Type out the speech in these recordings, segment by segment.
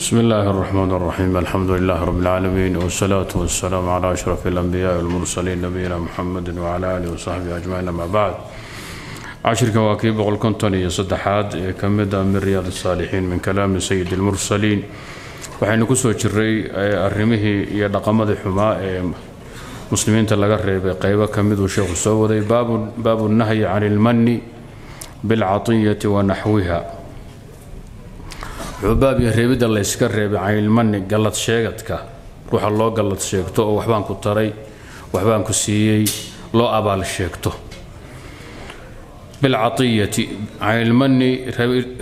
بسم الله الرحمن الرحيم الحمد لله رب العالمين والصلاة والسلام على أشرف الأنبياء والمرسلين نبينا محمد وعلى آله وصحبه أجمعين أما بعد عشرك واكيب بقول كنتني صدحات كمدة من رياض الصالحين من كلام سيد المرسلين waxaynu ku soo jiray arrimihii iyo dhaqamadii xumaa ee muslimiinta laga reebay qaybo ka miduu sheekhu soo waday baabu nahyi can ilmanni bilcatiyati wa naxwiha wuxuu baab iyo reebidda layska reebay can ilmanni gallad sheegadka. Ruuxa loo gallad sheegto oo waxbaan ku taray waxbaan ku siiyey loo abaal sheegto. Bilcatiyati canilmani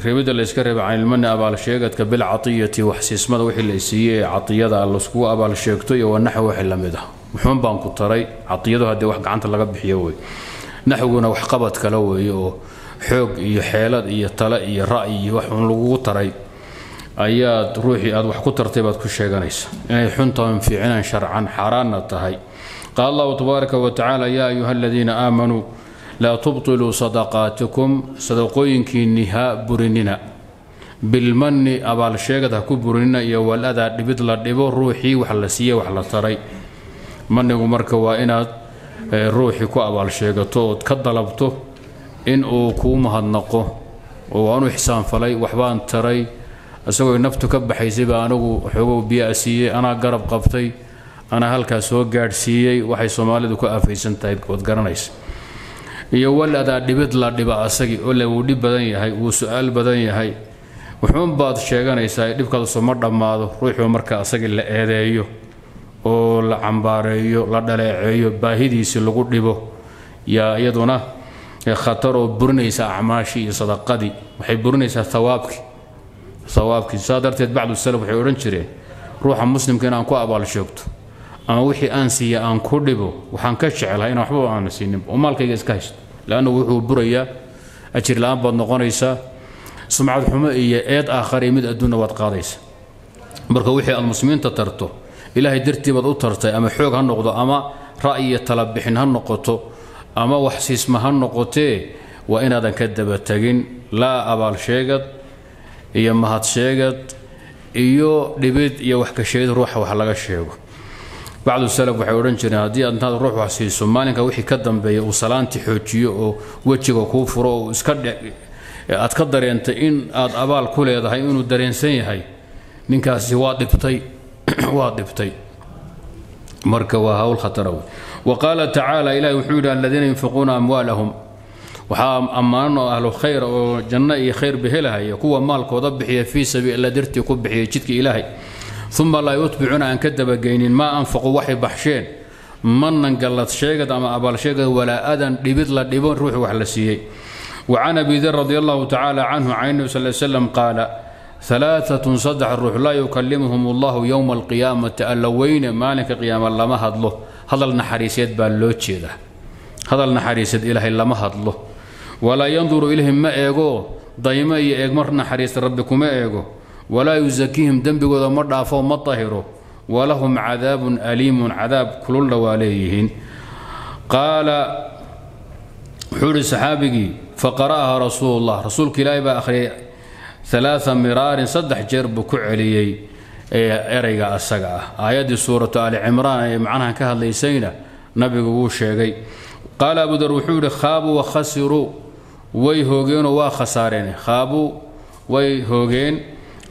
reebidda layska reebay canilmani abaal sheegadka. Bilcatiyati waxsiismada wixii la siiyey catiyada layskugu abaal sheegto iyo wanaxwi wixii la mid ah. Muxuun baan ku taray catiyadu haddii wax gacanta laga bixiyo wey naxwiguna wax qabad kale weeye oo xoog iyo xeelad iyo tale iyo ra'yi iyo wax uun lagugu taray ayaad ruuxii aad wax ku tartay baad ku sheeganaysa. Inay xuntahan fiicinan sharcan xaaraanna tahay. Qaal allahu tabaaraka wa tacaala yaa ayuha aladiina aamanuu laa tubtiluu sadaqaatikum sadaqooyinkiinni ha burinina. Bilmanni abaalsheegad ha ku burinina iyo waladaa dhibid la dhibo ruuxii wax la siiye wax la taray. Manigu marka waa inaad ruuxii ku abaalsheegato ood ka dalabto in uu kuu mahadnaqo oo waanu ixsaanfalay waxbaan taray isagoo naftu ka baxaysay baa anigu xoogow biyaa siiyey anaa garab qabtay anaa halkaas soo gaadhsiiyey waxay soomaalidu ku aafaysan tahay ood garanaysa iyo waladaa dhibid la dhiba asagii ole wuu dhib badan yahay wuu su'aal badan yahay. Wuxuunbaad sheeganaysaa dhibkaadaso ma dhammaado ruuxuu marka asagii la eedeeyo oo la cambaareeyo la dhaleeceeyo baahidiisii lagu dhibo. Yaa iyaduna khatar oo burinaysa acmaashii iyo sadaqadii waxay burinaysaa awaabkii awaabkii saa darteed bacdu salaf waxay odhan jireen ruuxa muslimka inaan ku abaal sheegto ama wixii aan siiya aan ku dhibo waxaan ka jecelahay inaan waxbaba aana siinin. Oo maalkayga iska haysto leannu wuxuu burayaa ajir la'aan baad noqonaysaa sumcad xumo iyo eed aakhare mid adduunna waad qaadaysa. Marka wixii aad muslimiinta tarto ilaahay dartii baad u tartay ama xoog ha noqdo ama ra'yi iyo talabixin ha noqoto ama wax siisma ha noqotee waa inaadan ka daba tegin laa abaal sheegad iyo mahad sheegad iyo dhibid iyo wax ka sheegid ruuxa wax laga sheego. Bacdu salaf waxay odhan jireen haddii aad intaad ruux siiso maalinka wixii ka dambeeya uu salaantii xoojiyo oo wejiga kuu furo oo iska aad ka dareentay in aad abaal ku leedahay inuu dareensan yahay ninkaasi waa dhibtay waa dhibtay. Marka waa hawl khatara wa qaala tacaala ilahi wuxuu yidhi aladiina yunfiquuna amwaalahum waxaa ammaanan oo ahlu khayr oo janno iyo khayrba helahaya kuwa maalkooda bixiya fii sabiilillah dartii ku bixiya jidka ilaahay. Uma laa yutbicuuna aan ka dabageynin maa anfaquu waxay baxsheen. Manan gallad sheegad ama abaal sheegad walaa adan dhibid la dhibo ruuxi wax la siiyey. Wa can abi dir radi allahu tacaala canhu can nebi sal slam qaala alaaatun saddex ruux laa yukalimuhum allahu yowma alqiyaamati alla maalinka qiyaama lama hadlo. Hadal naxariiseed baa loo jeedaa. Hadal naxariiseed ilaahay lama hadlo walaa yanduru ilayhim ma eego daymo iyo eegmar naxariista rabbi kuma eego. Walaa yusakiihim dembigooda ma dhaafo ma tahiro walahum cadaabun aliimun cadaab kululna waa leeyihiin. Qaala wuxuu ihi saxaabigii faqara'aha rasuulullah. Rasuulka ilaahi baa akhriyay alaaa miraarin saddex jeer buu ku celiyey ereyga asaga ah. Aayaddii suuratu ali cimraan ee macnahan ka hadlaysayna nabigu wuu sheegay. Qaala abu dar wuxuu yihi khaabuu wakhasiruu way hoogeenoo waa khasaareen. Khaabuu way hoogeen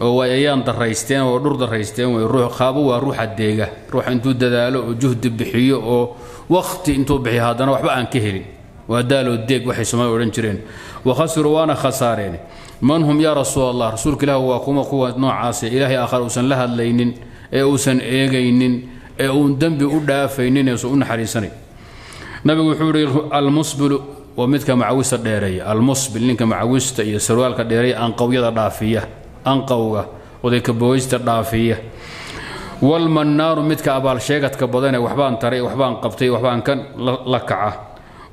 oo way ayaan daraysteen oo dhur daraysteen ruux khaabo waa ruuxa deega. Ruux intuu dadaalo oo juhdi bixiyo oo wakhti intuu bixiyo haddana waxba aan ka helin. Waa daaloo deeg waxay soomali odhan jireen. Wakhasiruu waana khasaareen. Man hum yaa rasuul allah rasuulka ilaah waa kuma kuwa noocaas ilaahay aakhar uusan la hadlaynin ee uusan eegaynin ee uun dembi u dhaafaynin ee uusan u naxariisanayn nabigu wuxuu yihi almusbilu waa midka macawista dheereeya almusbil ninka macawista iyo sarwaalka dheereeya anqawyada dhaafiya anqowga odaykabogeysta dhaafiya. Walmannaaru midka abaalsheegadka badanee waxbaan taray waxbaan qabtay waxbaan kan la kaca.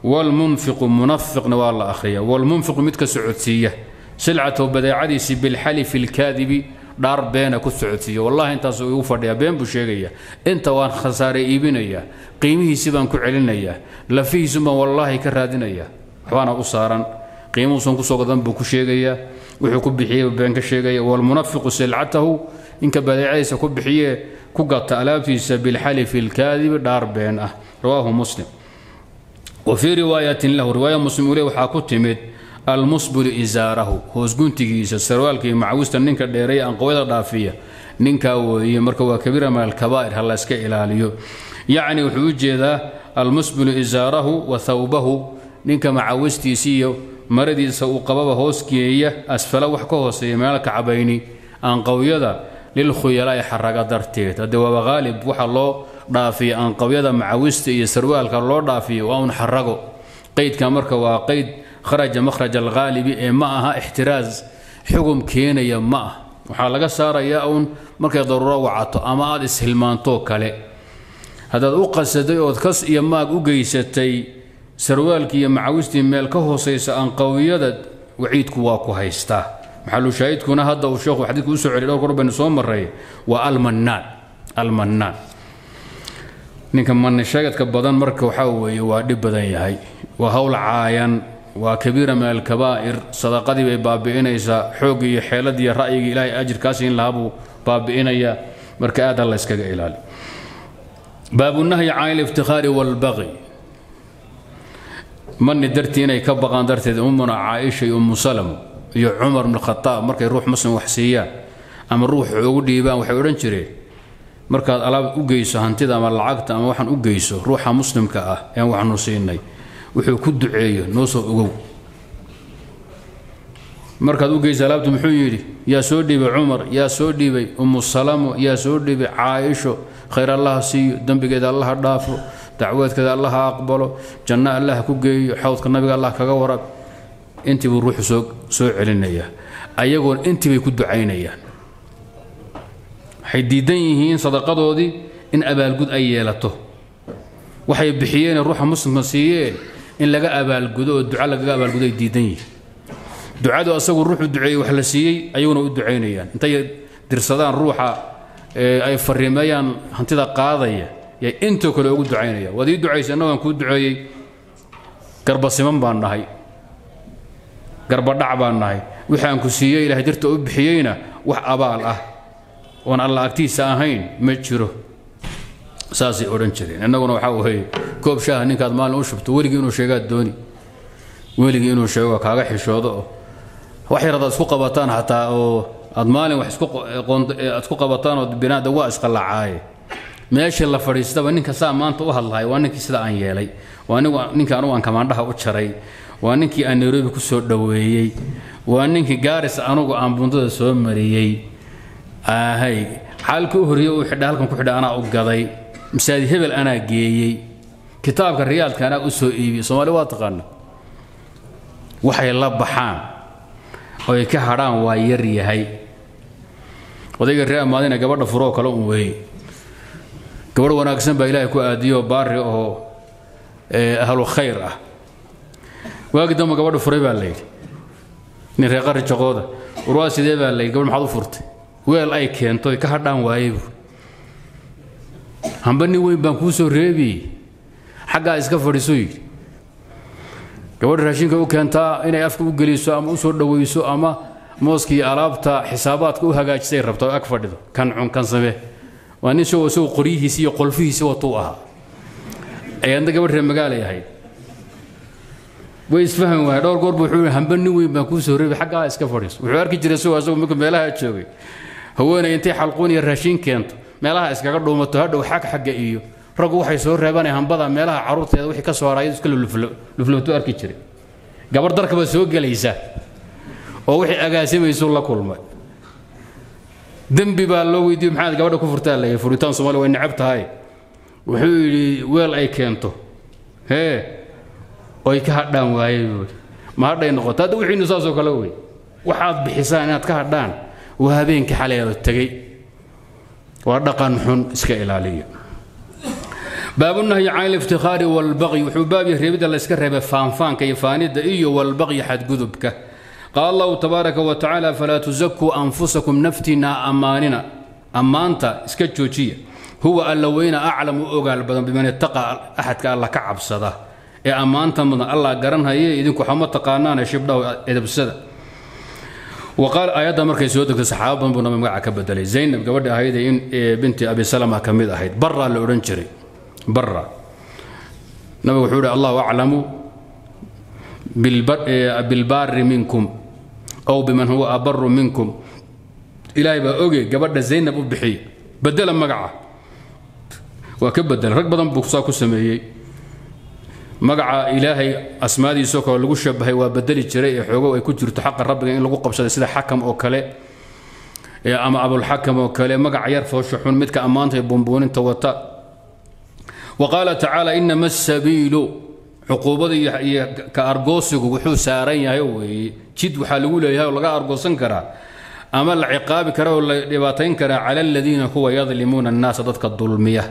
Walmunfiqu munafiqna waa la akhriya. Walmunfiqu midka socodsiiya. Silcatahu badeecadiisii bilxalifi alkaadibi dhaar beena ku socodsiiya wallahi intaas igu fadhiyaa been buu sheegaya inta waan khasaare iibinayaa qiimihiisi baan ku celinayaa lafihiisu baan wallaahi ka raadinayaa. Waxbaana u saaran. Qiimuhuusan ku soo gadan buu ku sheegayaa wuxuu ku bixiyey been ka sheegaya walmunafiqu silcatahu ninka badeecadiisa ku bixiyee ku gata alaabtiisa bilxalifi alkaadibi dhaar been ah. Rawaahu muslim. Wa fii riwaayatin lahu riwaaya muslim ule waxaa ku timid almusbilu isaarahu hoos guntigiisa sarwaalka iyo macawista ninka dheereeya anqowyada dhaafiya ninkaa weeye marka waa kabiira min alkabaa'ir ha la iska ilaaliyo. Yacni wuxuu u jeedaa almusbilu isaarahu wa thawbahu ninka macawistiisa iyo maradiisa uu qababa hoos geeya asfala wax ka hooseeya meel kacabayni anqowyada lilkhuyalaa'i xaraga darteed. Haddee waaba haalib waxa loo dhaafiya anqowyada macawista iyo sarwaalka loo dhaafiya waa un xarago qeydka marka waa qeyd kharaja makhraj alghaalibi ee ma aha ixtiraas xugum keenaya ma ah waxaa laga saarayaa uun markay daruuro wacato ama aad ishilmaantoo kale. Haddaad u qasaday ood kas iyo maag u geysatay sarwaalkii iyo macawistii meel ka hoosaysa anqawiyada waciidku waa ku haystaa. Maxalushaahidkuna hadda uu sheekhu xadiidku u soo celiy dhowr kor soo maray waa almannaan almannaan ninka mannisheegadka badan marka waxaa weeye waa dhib badan yahay. Waa hawl caayan waa kabiira min alkabaa'ir. Sadaqadii bay baabi'inaysaa. Xoogga iyo xeeladii ra'yigii ilaahay ajirkaasi in lahaa buu baabi'inayaa marka aad ha la yskaga ilaali baabunahyi can iliftikhaari waalbaqi mani dartii inay ka baqaan darteed ummuna caaisha iyo ummu salamo iyo cumar bn khataab markay ruux muslim wax siiyaan ama ruux ugu dhiibaan waxay odhan jireen markaad alaab u geyso hantida ama lacagta ama waxaan u geyso ruuxa muslimka ah ean waxnu siinay wuxuu ku duceeyo noo soo ogow. Markaad u geyso alaabtu muxuu yidhi yaa soo dhiibay cumar yaa soo dhiibay ummu salamo yaa soo dhiibay caaisho. Khayr allaha siiyo dembigeeda allaha dhaafo dacweedkeeda allaha aqbalo janno allaha ku geeyo xawdka nabiga allah kaga warab. Intii buu ruuxu soo soo celinayaa. Ayagoon intii bay ku ducaynayaan. Waxay diidan yihiin sadaqadoodii in abaalgud ay yeelato. Waxay bixiyeen ruuxa muslimka siiyeen in laga abaalgudo oo duca lagaga abaalgudo ay diidan yihiin. Ducadu asagu ruuxu duceeyey wax la siiyey ayaguna u ducaynayaan. Intay dirsadaan ruuxa ay fariimeeyaan hantida qaadaya yay intoo kale ugu ducaynaya. Waad ii ducaysa annagaan kuu duceeyey garbasiman baan nahay. Garbadhac baan nahay. Waxaan ku siiyey ilahay darta u bixiyeyna wax abaal ah. Oon alla agtiisa ahayn ma jiro saasay odhan jireen. Innaguna waxaa weeye koob shaaha ninkaad maalin u shubto weligii inuu sheegaad dooni. Weligii inuu sheego kaaga xishoodo oo wax yar hadaad isku qabataan xataa oo aad maalin wax aad isku qabataan oo binaada waa isqallacaaye meeshii la fadhiistaba ninka saa maanta u hadlahay waa ninkii sida aan yeelay. Waa ninkii anugu aan kamaandhaha u jaray. Waa ninkii aan nairobi ku soo dhoweeyey. Waa ninkii gaaris anugu aan bundada soo mariyey. Ahay xaalkii u horreeye uu xidha halkan ku xidha anaa u gaday masaajid hebel anaa geeyey. Kitaabka riyaalka anaa u soo iibiyey soomaali waa taqaana waxay la baxaan. Oy ka hadhaan waa yar yahay. Odayga ree amaadina gabadha furoo kale un weeye gabadh wanaagsan baa ilaahay ku aadiyo baari oo ahlu ah. Waagi damba gabadha furay baa layidhi nin reer qari jaqooda warwaa sidee baa layidhi gabadh maxaad u furtay? Weel ay keento ka hadhaan waayeybu hamba nin weyn baan kuu soo reebiyey xaggaa iska fadhiiso yidhi gabadha raashinka u keentaa inay afka u geliso ama u soo ama mooskii alaabta xisaabaadka u hagaajisay rabta ag fadhido. Kan cun kan samee. Waa nin isagoo isagoo qoryihiisi iyo qolfihiisi watuu ahaa. Ayaadna gabadh reer magaalay ahayd way isfahmi waaya dhowr goor buu wuxuu hamba nin weyn baan kuu soo reebay xaggaa iska fadhiiso wuxuu arki jiray isagoo isagoo marka meelaha joogay. Haweenay intay xalquun iyo raashin keento meelaha iskaga dhuumato hadhow xag xagga iyo. Raggu waxay soo reebanay hambada meelaha carruurteeda wixii ka soo haray iska luflowtu arki jiray. Gabar darkaba soo gelaysa oo wixii agaasimaysu la kulmay. Dembi baa loo weydiiyo maxaad gabadha ku furtaa? Leeyahay furitaan soomaaliya way necab tahay. Wuxuu yidhi weel ay keento. Hee oy ka hadhaan waayey ma hadhay noqoto? Hadda wixiinu saasoo kale wey. Waxaad bixisaan inaad ka hadhaan. Waa habeenkii xalay oo tegey waa dhaqan xun iska ilaaliya. Baabunahyi can iliftikhaari walbaqyi wuxuu baab yahay reebidda la iska reebay faanfaanka iyo faanidda iyo walbaqyi xadgudubka. Qaala allahu tabaaraka wa tacaala falaa tusakuu anfusakum naftiina ammaanina ammaanta iska joojiya. Huwa alla weyna aclam u ogaal badan biman ittaqa axadka alla ka cabsada. Ee ammaanta mudan allah garanhaye idinku waxama taqaanaane shibdhahu edabsada waqaal aayadda markay soo degtay saxaaba badan buu nabi magaca ka bedelay. Zaynab gabadha ahayd ee binti abi salama ka mid ahayd. Baraa la odhan jiray. Bara nabigu wuxuu ihi allahu aclamu bilbaari minkum ow biman huwa abaru minkum. Ilaahay baa oge gabadha zaynab u bixiy bedela magaca. Waa ka bedelay. Rag badan buu saa ku sameeyey magaca ilaahay asmaadiisa kale lagu shabahay waa bedeli jiray ee xoogo ay ku jirto xaqa rabbiga in lagu qabsaday sida xakam oo kale ama abulxakam oo kale. Magac yar foosho xun midka ammaanta ee buunbuuninta wata. Wa qaala tacaala inama asabiilu cuquubada iyo ka argoosigu wuxuu saaran yahay weeye jid waxaa lagu leeyahay oo laga argoosan karaa ama la ciqaabi kara oo la dhibaatayn karaa cala aladiina kuwa yadlimuuna annaasa dadka dulmiya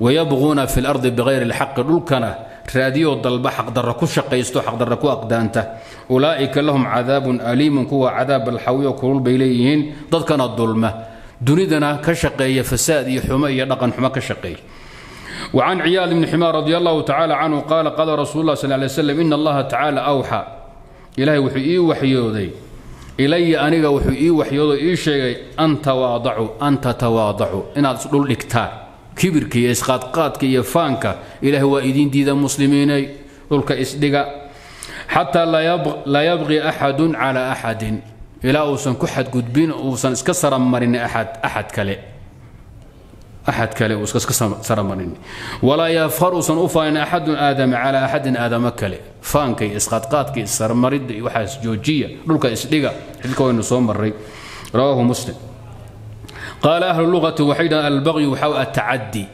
wayabquuna fi lardi bikayri alxaqi dhulkana raadiyoo dalba xaqdarra ku shaqaysto xaqdarra ku aqdaanta ulaa'ika lahum cadaabun aliimun kuwa cadaab alxawiyo kulul bay leeyihiin dadkana dulma dunidana ka shaqeeya fasaad iyo xumo iyo dhaqan xumo ka shaqeeya وعن عيال بن حمار رضي الله تعالى عنه قال قال رسول الله صلى الله عليه وسلم إن الله تعالى أوحى إلهي وحي وحيودي إلي أنيغا وحي وحيودي إي شيء أن تواضعوا أن تتواضعوا إن أصدر الإكتار kibirka iyo isqaadqaadka iyo faanka ilaahay waa idiin diida muslimiinay dhulka isdhiga. Xataa laa yabqi axadun calaa axadin ilaa uusan ku xadgudbin uusan iska saramarin axad axad kale. Axad kale uu iska saramarin walaa yafhar uusan u faanin axadun aadama calaa axadin aadama kale. Faanka iyo isqaadqaadka iyo sarmaridda iyo waxaas joojiya dhulka isdhiga xilka waynu soo maray rawaahu muslim qaala ahlu luqati waxay dhahan albaqyu waxaa atacadi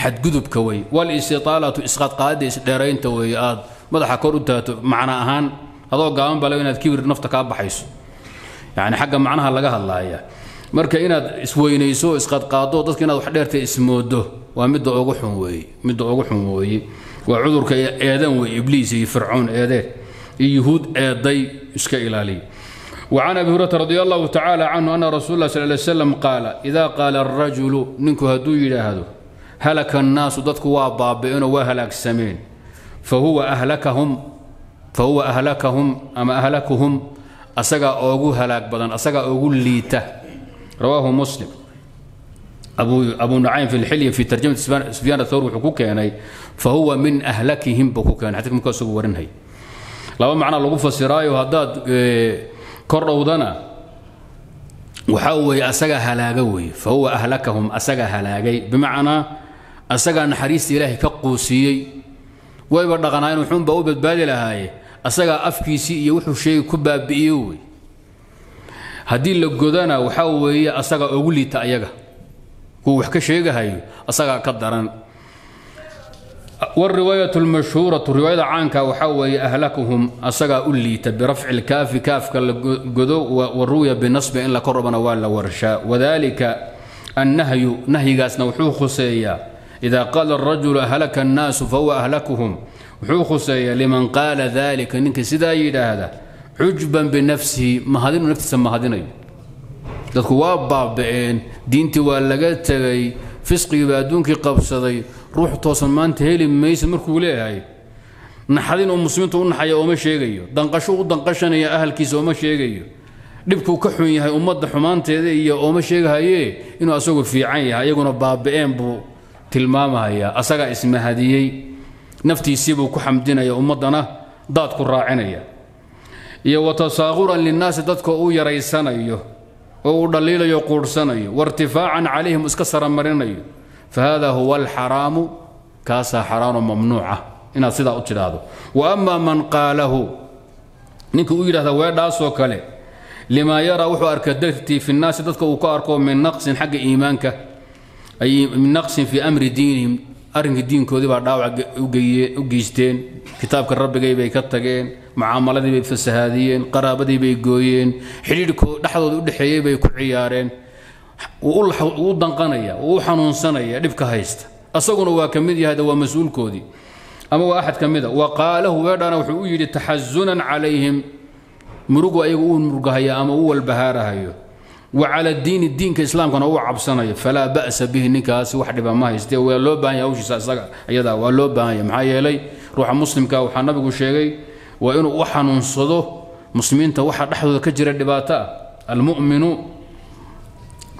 xadgudubka wey walistiaalatu isqadqaadda isdheeraynta wey aad madaxa kor u taagto macna ahaan adoo gaaban bale inaad kibir nafta kaa baxayso yani xagga macnaha laga hadlaaya marka inaad isweynayso isqadqaado dadka inaad wax dheerta ismoodo waa midda ugu xun weeye midda ugu xun weeye waa cudurka eedan wey ibliis iyo fircoon eedee iyo yuhuud eeday iska ilaaliya وcan abi hurata radi allahu tacaala canhu ana rasuul lah sal ly slam qaala idaa qaala arajulu ninku hadduu yidhaahdo halaka annaasu dadku waa baaba'eenoo waa halaagsameen fahuwa ahlakahum ama ahlakuhum asagaa oogu halaag badan asagaa oogu liita. Rawaahu muslim. Abu nucaym fi lxilya fi tarjamati sufyaan thawr wuxuu ku keenay fahuwa min ahlakihim buu ku keenay. Xadiika markaasuu warinhay laba macnaa lagu fasiraayo haddaad kordhowdana waxaa weeye asagaa halaaga weeye fa huwa ahlakahum asagaa halaagay. Bimacnaa asagaa naxariista ilaahay ka quusiyey. Wayba dhaqanaayeen wuxuunbaa u badbaadi lahaaye. Asagaa afkiisii iyo wuxuu sheegay ku baabi'iyo wey haddii la godana waxaa weeye asagaa ugu liita ayaga. Kuwa wax ka sheegahayo asagaa ka daran والرواية المشهورة رواية عنك وحوي أهلكهم أسقى أليت برفع الكاف كاف كالقدو والرؤية بالنصب إن لقربنا ولا ورشا. وذلك النهي نهي قاسنا وحو خسيا. إذا قال الرجل أهلك الناس فهو أهلكهم. وحو خسيا لمن قال ذلك إنك سيدا هذا. عجبا بنفسه ما هذين نفسه ما هذين dadku waa baaba'een diintii waa laga tegay fisqigii baa adduunkii qabsaday ruux toosan maanta heli maysa markuu leeyahay. Naxadin uu muslimiinta u naxaya ooma sheegayo. Danqasho u danqashanaya ahalkiisa ooma sheegayo. Dhibkuu ka xun yahay ummadda xumaanteeda iyo ooma sheegahaye inuu asagu fiican yahay ayaguna baaba'een buu tilmaamahayaa asagaa ismahadiyey. Naftiisiibuu ku xamdinaya ummaddana daadku raacinaya. Iyo watasaaquran linnaasi dadka uu yaraysanayo oo uu dhaliilayo quudhsanayo wairtifaacan calayhim iska saramarinayo fahada huwa alxaraamu kaasaa xaraano mamnuuca inaad sidaa u tidhaahdo wa ama man qaalahu ninka u yidhahda weedhaasoo kale limaa yaraa wuxuu arka dartii fi nnaasi dadka uu ka arko min naqsin xagga iimaanka ay min naqsin fii amri diinihim arrinkii diinkoodii baa dhaawac u geysteen kitaabka rabbigay bay ka tageen mucaamaladii bay fasahaadiyeen qaraabadii bay gooyeen xidhiidhkoo dhexdooda u bay ku ciyaareen wuu u danqanaya wuu u xanuunsanaya dhibka haysta. Asaguna waa ka mid yahay waa mas'uulkoodii. Ama waa axad ka mida wa qaalahu wuxuu u yidhi taxasunan calayhim. Murugu ayagu uu murgahaya ama u walbahaarahayo. Wa cala diini diinka islaamkana uu cabsanayo. Falaa ba'sa bihi ninkaasi wax dhiba ma hayste waa loo baahan yahay hawshiisa isaga ayadaa waa loo baahan yahay. Maxaa yeelay ruuxa muslimka waxaa nabigu sheegay waa inuu u xanuunsado muslimiinta waxa dhexdooda ka jira dhibaato ah almu'minu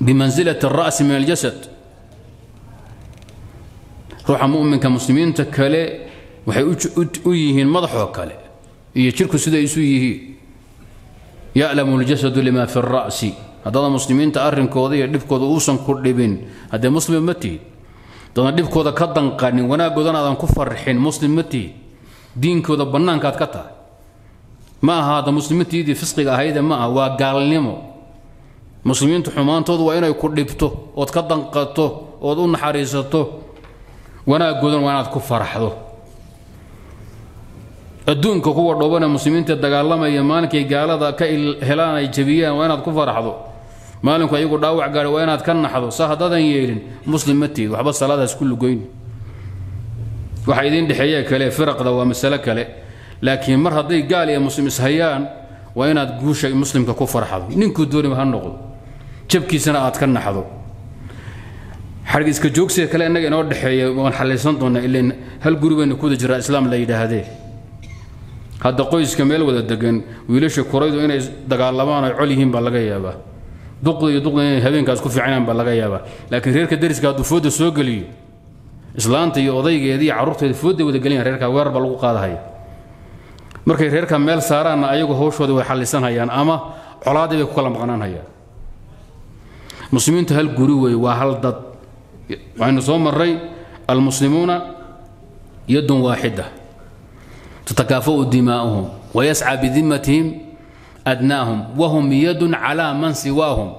بمنزلة الرأس من الجسد. روح مؤمنك مسلمين تكالي وحي أتؤيهن مضحوا كالي يشرك سديسويه يعلم الجسد لما في الرأس. هذا المسلمين تأرن كوضي يدف كوضا أوسن هذا مسلم متي. تنضيف كوضا كدن قاني وانا قدنا هذا كفر حين دين كوضا بنان كات كتا. ما هذا مسلم دي فسقي هيدا ما هو قال muslimiintu xumaantoodu waa inay ku dhibto ood ka danqato ood u naxariisato wanaaggoodana waa inaad ku faraxdo. Adduunka kuwa dhobane muslimiinta dagaalamaya maalinkay gaalada ka helaan ay jabiyaan waa inaad ku faraxdo. Maalinku ayagu dhaawac gaadha waa inaad ka naxdo. Saa haddaadan yeelin muslim ma tiid waxba salaadaas ku lugoyn. Waxa idiin dhexeeye kale firaqda waa masale kale. Laakiin mar hadday gaal iyo muslim ishayaan waa inaad guusha muslimka ku farxdo ninkuu dooniba ha noqdo jabkiisana aad ka naxdo. Xarig iska joogsiga kale innaga inoo dhexeeya waan xallaysan doonaa ilan hal guri baynu kuwada jiraa islaam la yidhaahdee hadda qoyska meel wada degan wiilasha kuraydu inay dagaalamaan ay col yihiin baa laga yaabaa. Duqda iyo duqda inay habeenkaas ku fiicnaan baa laga yaabaa. Laakiin reerka dariska hadduu fooda soo geliyo islaanta iyo odaygeeda iyo carruurteeda fooday wada geliyaan reerka weerar baa lagu qaadahaya. Markay reerka meel saaraanna ayagu hawshooda way xallisanhayaan ama colaaddii bay ku kala maqnaanhayaan muslimiintu hal guri wey waa hal dad. Waxaynu soo marray almuslimuuna yadun waaxida. Tatakaafau dimaa'uhum wayascaa bidimatihim adnaahum wahum yadun calaa man siwaahum.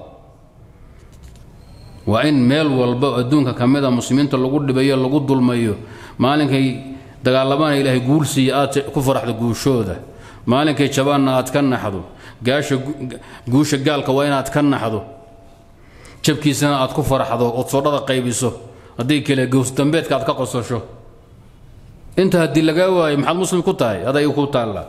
Waa in meel walba adduunka ka mid a muslimiinta lagu dhibayo lagu dulmayo maalinkay dagaalamana ilaahay guulsiiya aad ku faraxdo guushooda. Maalinkay jabaanna aad ka naxdo gaasha guusha gaalka waa inaad ka naxdo jabkiisana aad ku farxdo ood soodhada qaybiso hadday kale gowsdambeedka aad ka qosasho inta haddii lagaa waayo maxaad muslim ku tahay? Aday ku taalla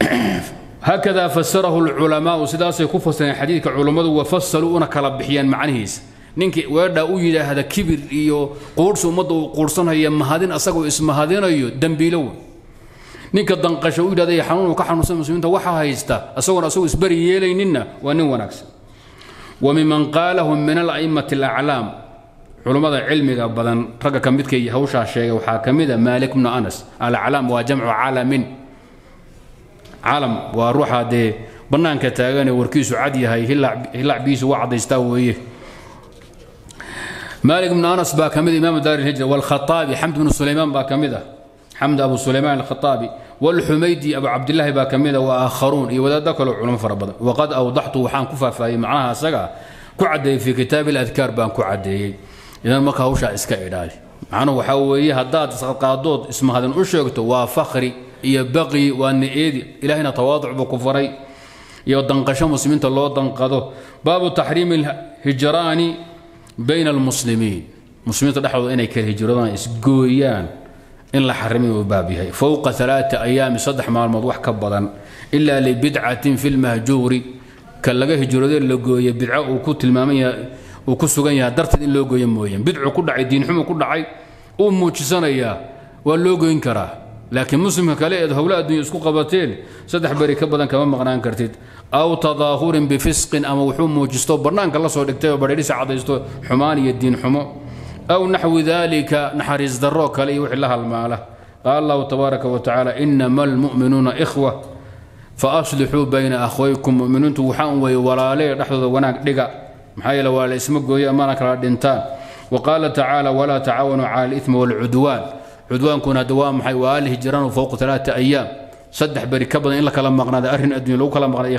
haakadaa fasarahu lculamaau sidaasay ku fasireen xadiidka culammadu wafasaluu una kala bixiyeen macnihiisa. Ninkii weedha u yidhaahda kibir iyo quudhsi ummadda uu quudhsanhaya mahadin asagoo ismahadinayo dembiilow ninka danqasha u yidhahda xanuun uu ka xanuunsan muslimiinta waxa haysta asagoon asagu isbari yeelayninna waa nin wanaagsan wamiman qaalahum min ala'imati alaclaam culummada cilmiga badan ragga ka midkay hawshaa sheegay waxaa ka a maalik bnu anas. Alaclaam waa jamcu calamin. Calam waa ruuxa dee bannaanka taaganee warkiisu cad yahay hilacbiisu waa caddaystaa weeye. Maalik bnu anas baa ka mid imaam daar ilhijra walkhaaabi xamd bnu sulaymaan baa ka mid ah xamd abu sulaymaan alkhaaabi walxumaydi abu cabdilaahi baa ka mid a wa aakharuun iyo wadaaddo kaloo culamo fara badan waqad awdaxtu waxaan ku faahfaahiyey macnaha asaga ku caddeeyey fii kitaabi aladkaar baan ku caddeeyey idan marka hawshaa iska idhaali macnuhu waxaa weeye haddaad isqadqaadood ismahadin u sheegto waa fakri iyo baqyi waa ni'eedi ilahina tawaaduc buu ku faray iyo danqasho muslimiinta loo danqado baabu taxriimi alhijraani bayna almuslimiin muslimiinta dhexdooda inay kala hijradaan isgooyaan in la xarimay baab yahay. Fowqa alaata ayaami saddex maalmood wax ka badan ilaa libidcatin fi lmahjuuri ka laga hijroodee la gooye bidco uu ku tilmaaman yahay uu ku sugan yahay darteed in loo gooyo mooyeen. Bidcu ku dhacay diinxumu ku dhacay uu muujisanayaa waa loo goyn karaa. Laakiin muslimka kale eed howla adduunya isku qabateen saddex beri ka badan kama maqnaan kartid. Aw tadaahurin bifisqin ama wuxuu muujisto bannaanka la soo dhigtay oo badheerisa cadaysto xumaan iyo diin xumo aw naxwi dalika naxariis darro kale iyo wixii la halmaala qaala allahu tabaaraka wa tacaala inama almu'minuuna ikhwa faaslixuu bayna akhwaykum muminiintu waxaan weeye walaalee dhexdooda wanaag dhiga maxaa yeele waa la isma gooyo amana kala dhintaan wa qaala tacaala walaa tacaawanuu cala alithmi waalcudwaan cudwaankuna hadda waa maxay waa alhijraanu fowqa alaata ayaam saddex beri ka badan in la kala maqnaada arrin adduunya lagu kala maqnaada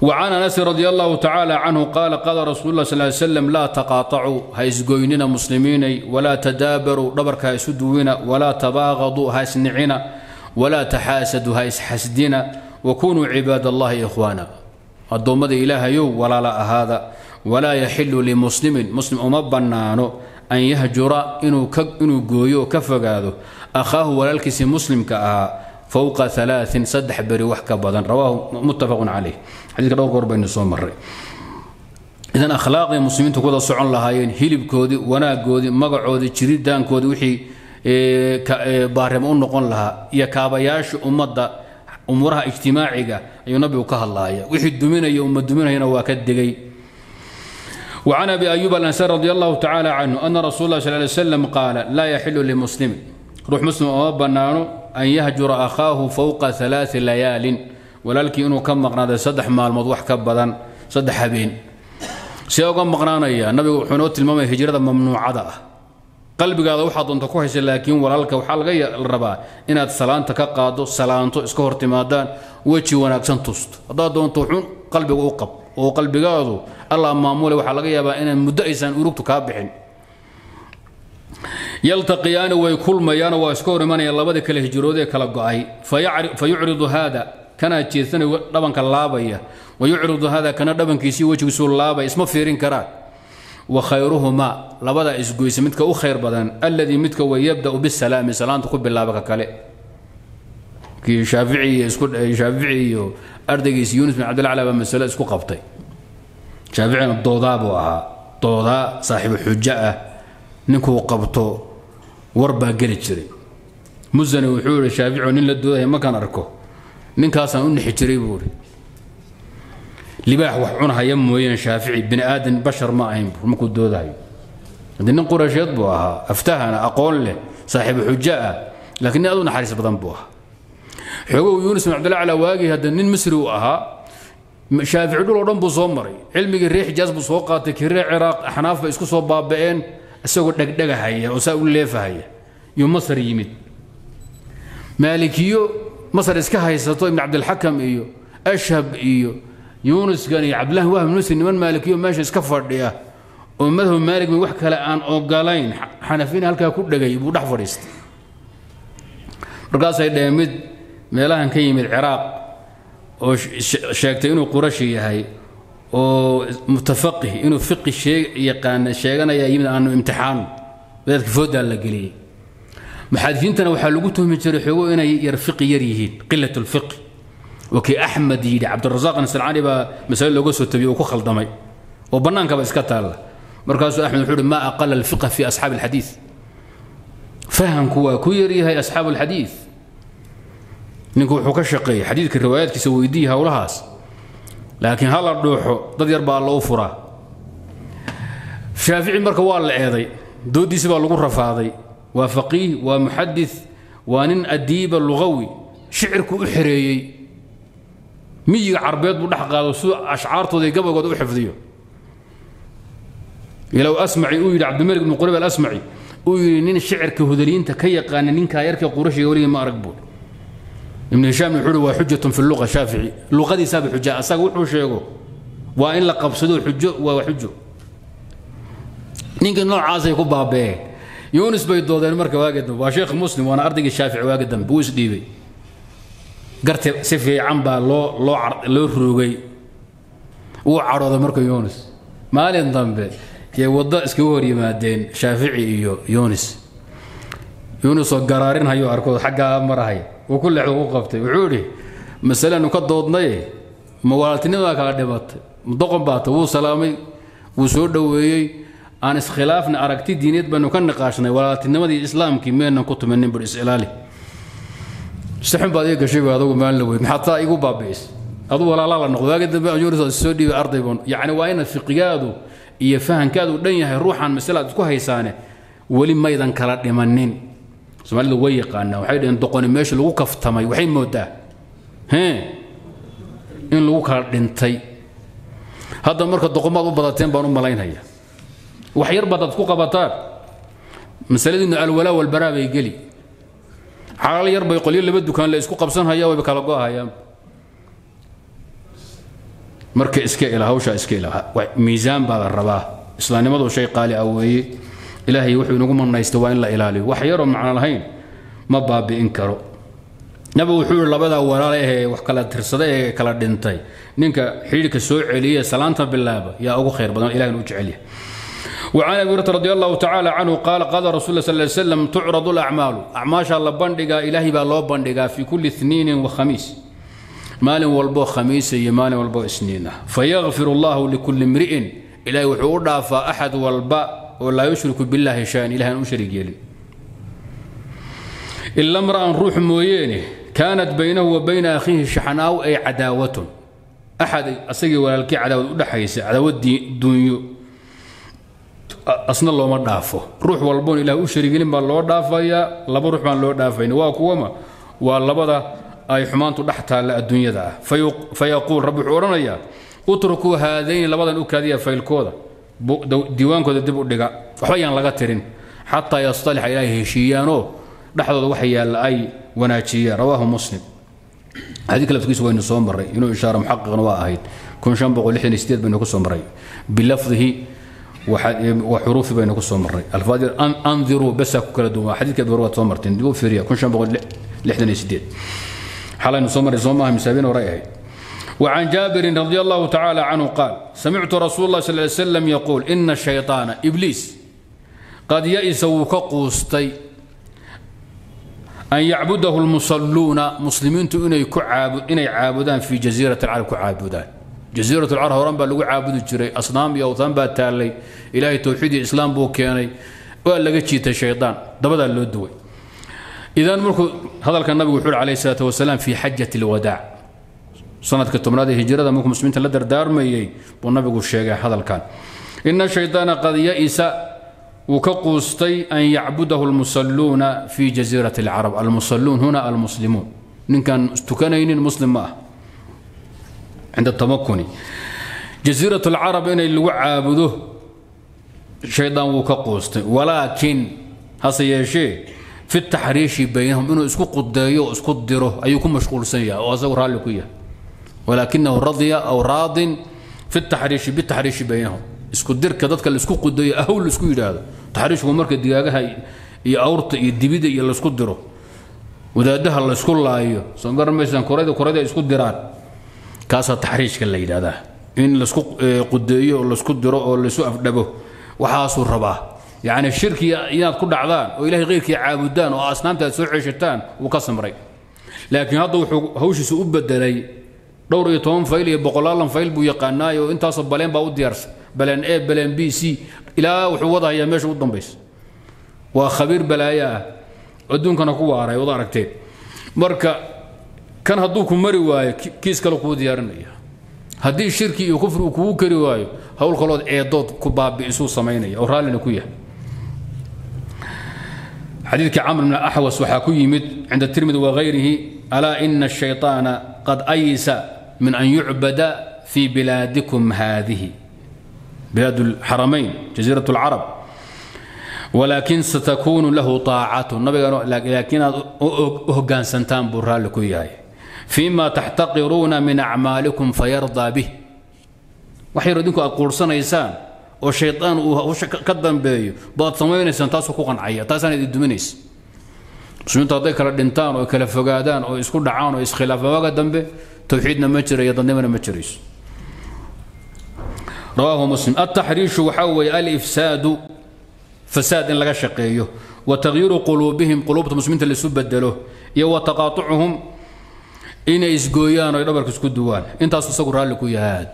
وcan anasin radi allahu tacaala canhu qaala qaala rasuul lah sal slem laa taqaatacuu ha isgoynina muslimiinay walaa tadaabaruu dhabarka ha isu duwina walaa tabaaqaduu ha isnicina walaa taxaasaduu ha isxasdina wakunuu cibaad allahi ikhwaana addoommada ilaahayow walaala ahaada walaa yaxilu limuslimin muslim uma bannaano an yahjura inuu gooyo ka fogaado akhaahu walaalkiisii muslimka ahaa لمسلم مسلم أما بنانو أن يهجر إنو كك إنو جويو كفقادو أخاه ولا الكسي مسلم كأها فوق ثلاث صدح بري وحكة بدن رواه متفق عليه حديث رواه قرب بين الصوم مرة إذا أخلاق المسلمين تقول صعون لهايين هيلب كودي ونا كودي مقع كودي جريد دان كودي وحي baarimo u noqon lahaa iyo kaabayaasha ummadda umuuraha ijtimaaciga ayuu nabigu ka hadlaaya wixii duminaya umma duminayana waa ka degay وعن ابي ايوب الانصاري رضي الله تعالى عنه ان رسول الله صلى الله عليه وسلم قال لا يحل لمسلم روح مسلم او بنانو an yahjura akhaahu fowqa alaai layaalin. Walaalkii inuu ka maqnaaday saddex maalmood wax ka badan saddex habeen. See uga maqnaanaya nabigu wuxuu noo tilmaamaya hijrada mamnuucada ah. Qalbigaada waxaa doonta ku haysa laakiin walaalka waxaa laga rabaa inaad salaanta ka qaaddo salaanto iska hortimaadaan weji wanaagsan tusto haddaad doonto wuxuun qalbiga u qab. Oo qalbigaadu allah maamule waxaa laga yaabaa inaan muddo aysan urugtu kaa bixin yaltaqiyaani way kulmayaan waa iska hor imanayaan labadii kale hijroodee kala go'ay. Fa yucridu haada kanaa jeedsanay dhabanka laabaya. Wa yucridu haada kana dhabankiisii wejigiisuu laabaya isma fiirin karaan wa khayruhumaa labada isgoysa midka u khayr badan alladii midka way yabda'u bisalaami salaanta ku bilaaba ka kale. Kii shaafici iyo ardaygiisi yuunus bin cabdilacla baa masale isku qabtay. Shaaficina doodaa buu ahaa. Doodaa saaxiibu xujo ah ninkuu qabto war baa geli jiray. Musani wuxuu yihi shaafici nin la doodaya markaan arko. Ninkaasaan u nixi jiray buu ihi libaax wax cunhaya mooyeen shaafici bini aadan bashar ma ahayn buu markuu doodahayo haddii nin qurasheed buu ahaa aftahana aqoon leh saaxiibu xujo ah laakiin nin aad u naxariis badan buu ahaa. Xoogow yuunus bin cabdilacla waagii hadda nin misri uu ahaa shaafici dhul oo dhan buu soo maray. Cilmigii reer xijaas buu soo qaatay kii ciraaq axnaaf bay isku soo baaba'een isagoo dhegdhegahaya oo saa u leefahaya. Yuu masar yimid. Maalikiyo masar iska haysato ibn cabdilxakam iyo ashhab iyo yuunuskan iyo cabdillahi wahb nusri niman maalikiyo meesha iska fadhiya oo madhab maalig wax kale aan ogolayn xanafina halkaa ku dhegay buu dhex fadhiistay. Markaasay dheheen mid meelahan ka yimid ciraaq oo sheegtay inuu qurashi yahay oo mutafaqih inuu fiqi yaqaana sheeganaya yimid aanu imtixaan wadaadka fooddaa la geliyey muxaadisiintana waxaa lagu tuhmi jiray xoogo inay yar fiqi yar yihiin qilat lfiqi wakii axmed yidhi cabdirasaaq nasalcani baa masale looga soo tabiyey uu ku khaldamay. Oo bannaankaba iska taalla. Markaasuu axmed wuxuu uhi maa aqala alfiqa fi asxaabi alxadiid fahamku waa ku yaryahay asxaabu alxadiid ninku wuxuu ka shaqeeyey xadiidka riwaayaadkiisa weydiiya howlahaas laakiin hala dhuuxo dad yar baa loo furaa shaafici marka waa la eeday dooddiisi baa lagu rafaaday. Waa faqiih waa muxadis waa nin adiiba lugawi shicirku u xereeyey miyiga carbeed buu dhex qaado siduu ashcaartooda iyo u xifdiyo. Ilow asmaci uu yidhi cabdimalik ibnu qurayb alasmaci uu yidhi nin shicirka hudaliyiinta ka yaqaana ninkaa yarka qurashiga weligii ma arag buu ibn hishaam wuxuu waa xujatun fi luqa shaafici luqadiisaaba xuja asaga wuxuu sheego waa in la qabsado xujo waa xujo ninkii noocaasay ku baabeen yunis bay doodeen marka waagi dambe. Waa sheekh muslim waana ardaygii shaafici waagi dambe. Wuu isdhiibay garti si fiican baa loo loo loo roogay. Wuu cadhooday marka yunis maalin dambe yay waddo iskaga hor yimaadeen shaafici iyo yunis yunisoo garaarin hayuu arko xaggaa marahaya wuu ku leexdo ku qabtay. Wuxuu idhi masalenu ka doodnaye ma walaaltinimaa kala dhimatay doqon baata wuu salaamay wuu soo dhoweeyey aan iskhilaafna aragti diineed baynu ka niqaashnay walaaltinimadii islaamkii meenan ku tumanin bur isilaali sixun baad ii gashay adugu maalin weyd maxaad taa igu baabi'is. Adu walaalaa la noqdo waagi dambe yunis soo dhiibay arday bun yacni waa inaad fiqigaadu iyo fahankaadu dhan yahay ruuxan masale aad isku haysaane weli maydan kala dhimanin soomaalidu way yaqaanaa waxay dhaheen doqoni meesha lagu kaftamay waxay moodaa hee in lagu kala dhintay hadda marka doqomaad u badateen baan u malaynaya wax yar baad aad ku qabataan masaladiinu alwalaa walbaraa bay geli xalaal yar bay qolyo laba dukaan la isku qabsanhaya wayba kala go'ahayaan marka iska ila hawshaa iska ila miisaan baa la rabaa islaamnimadu shay qaali ah weeye ilaahay wuxuu inagu manaystay waa in la ilaaliyo wax yaroo macno lahayn ma baabi'in karo nabigu wuxuu yihi labadaa walaal ahee wax kala tirsada ee kala dhintay ninka xidhiidhka soo celiya salaanta bilaaba yaa ugu khayr badan ilahin u jecel yahay وعن ابي هريره رضي الله تعالى عنه قال قال رسول الله صلى الله عليه وسلم تعرض الاعمال اعماش الله بندقا الهي با لو بندقا في كل اثنين وخميس مال والبو خميس يا مال والبو اثنين فيغفر الله لكل امرئ الهي وحو، دافا احد oo laa yushriku billaahi shay-an u sharig yeelin. Ila mra'an ruux mooyeene kaanat baynahu wa bayna akhiihi shaxnaaw ay cadaawatun. Axad asagii walaalkii cadaawad udhaxaysa cadaawad duunyo asna looma dhaafo. Ruux walboon ilaah u sharigelin baa loo dhaafayaa laba ruux baan loo dhaafayn waa kuwama waa labada ay xumaantu dhex taalla adduunyada ah. Fayaquul rabbi wuxuu odhanayaa utrukuu haadayn labadan u kaadiya faylkooda diiwaankooda dib u dhiga waxba yaan laga tirin xataa yastalixa ilaahay heshiiyaanoo dhexdooda waxa yaalla ay wanaajiyaan rawaahu muslim xadiidka lafkiisa waynu soo marray inuu ishaaro muxaqiqna waa ahayd kun shan boqol lixdan iyo sideed baynu ku soo marray bilafdihi wa xuruufi baynu ku soo marray alfaadi andiruu besaa ku kala duwan xadiidka abi waad soo marteen dib u fiiriya kun shan boqol lixdan iyo sideed وعن جابر رضي الله تعالى عنه قال سمعت رسول الله صلى الله عليه وسلم يقول إن الشيطان إبليس قد يئس وكقوستي أن يعبده المصلون مسلمين إني كعاب إني عابدان في جزيرة العرب كعابدان جزيرة العرب هوران با لغو عابد جري أصنام يا أوثان با تالي إلهي توحيد الإسلام بو كياني وقال لغا جيت الشيطان دبدا لو دوي إذا مركو هذا كان النبي وحول عليه الصلاة والسلام في حجة الوداع سنة كتمرة هجرة دمك مسلمين تلدر دار مي ميي ونبي قشيقة هذا الكلام إن الشيطان قد يئس وكقوستي أن يعبده المصلون في جزيرة العرب. المصلون هنا المسلمون. إن كان تكنين المسلم عند التمكن. جزيرة العرب إن الوعى بده الشيطان وكقوستي. ولكن هسي شيء في التحريش بينهم إنه اسكو قدايو اسكو ديرو أيكم مشغول سيا واسو رالكويه ولكنه رضي أو راض في التحريش بالتحريش بينهم. اسكو دير كذا كل اسكو قدي أو الاسكو يراد تحريش هو مركز دجاجة يا يأورت يا اللي اسكو درو وده ده الله اسكو الله أيه سنقرر مثلا كرة ده كرة ده اسكو دران كاسة تحريش كل يراد هذا. إن الاسكو قدي ولا اسكو دره ولا سوء دبه وحاس الربا. يعني الشرك يا كل عذان وإله غيرك يا عابدان وأصنام تسوع شتان وقسم ري. لكن هذا هو هوش سوء بدري. dhowr iyo toban fayl iyo boqolaalan fayl buu yaqaanaayo intaasoo baleen baa u diyaarsan baleen a baleen b c ilaa wuxuu wadahayaa meesha u dambaysa waa khabiir balaayo ah adduunkana ku waaray wada aragteen marka kan hadduu ku mari waayo kiis kale kuu diyaarinaya haddii shirki iyo kufri uu kugu kari waayo howl kalood eedood ku baabi'isuu samaynaya oo raallina ku yahay xadiidkii camr bn axwas waxaa ku yimid cinda tirmidi wagayrihi alaa ina الشhayطaana qad aysa من أن يعبد في بلادكم هذه بلاد الحرمين جزيرة العرب ولكن ستكون له طاعة لكن أهجان سنتان برال لكياي فيما تحتقرون من أعمالكم فيرضى به waxay radinku aad quursanaysaan oo shaydaan uu ka dambeeyo baad samaynaysaan taasoo ku qancaya taasaan idin duminaysa muslimiintu hadday kala dhintaan oo kala fogaadaan oo isku dhacaan oo iskhilaafaan waaga dambe towxiidna ma jira iyo dadnimana ma jirayso. Rawaahu muslim altaxriishu waxaa weeye alifsaadu fasaad in laga shaqeeyo wa takhyiru quluubihim quluubta muslimiinta laisu bedelo iyo wa taqaatucuhum inay isgooyaan oo dhabarka isku duwaan. Intaas isagu raalli ku yahaad.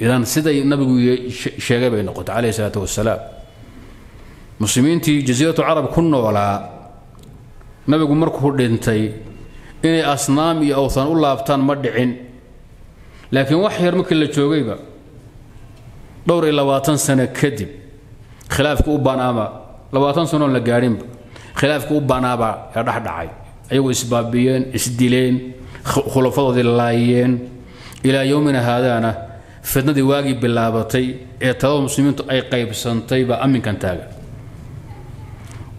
Idan siday nabigu sheegay bay noqotay calayhi salaatu wasalaam muslimiintii jasiiratu carab ku noolaa nabigu markuu dhintay inay asnaam iyo awthaan u laabtaan ma dhicin. Laakiin wax yar markii la joogayba dhowr iyo labaatan sano kadib khilaafka u banaaba labaatan sanoon la gaadhinba khilaafka u banaaba ee dhexdhacay ayagoo isbaabiyeen isdileen khulafadoodii laayeen. Ilaa yowmina haadaana fitnadii waagii bilaabatay ee talada muslimiintu ay qaybsantay baa amminkan taagan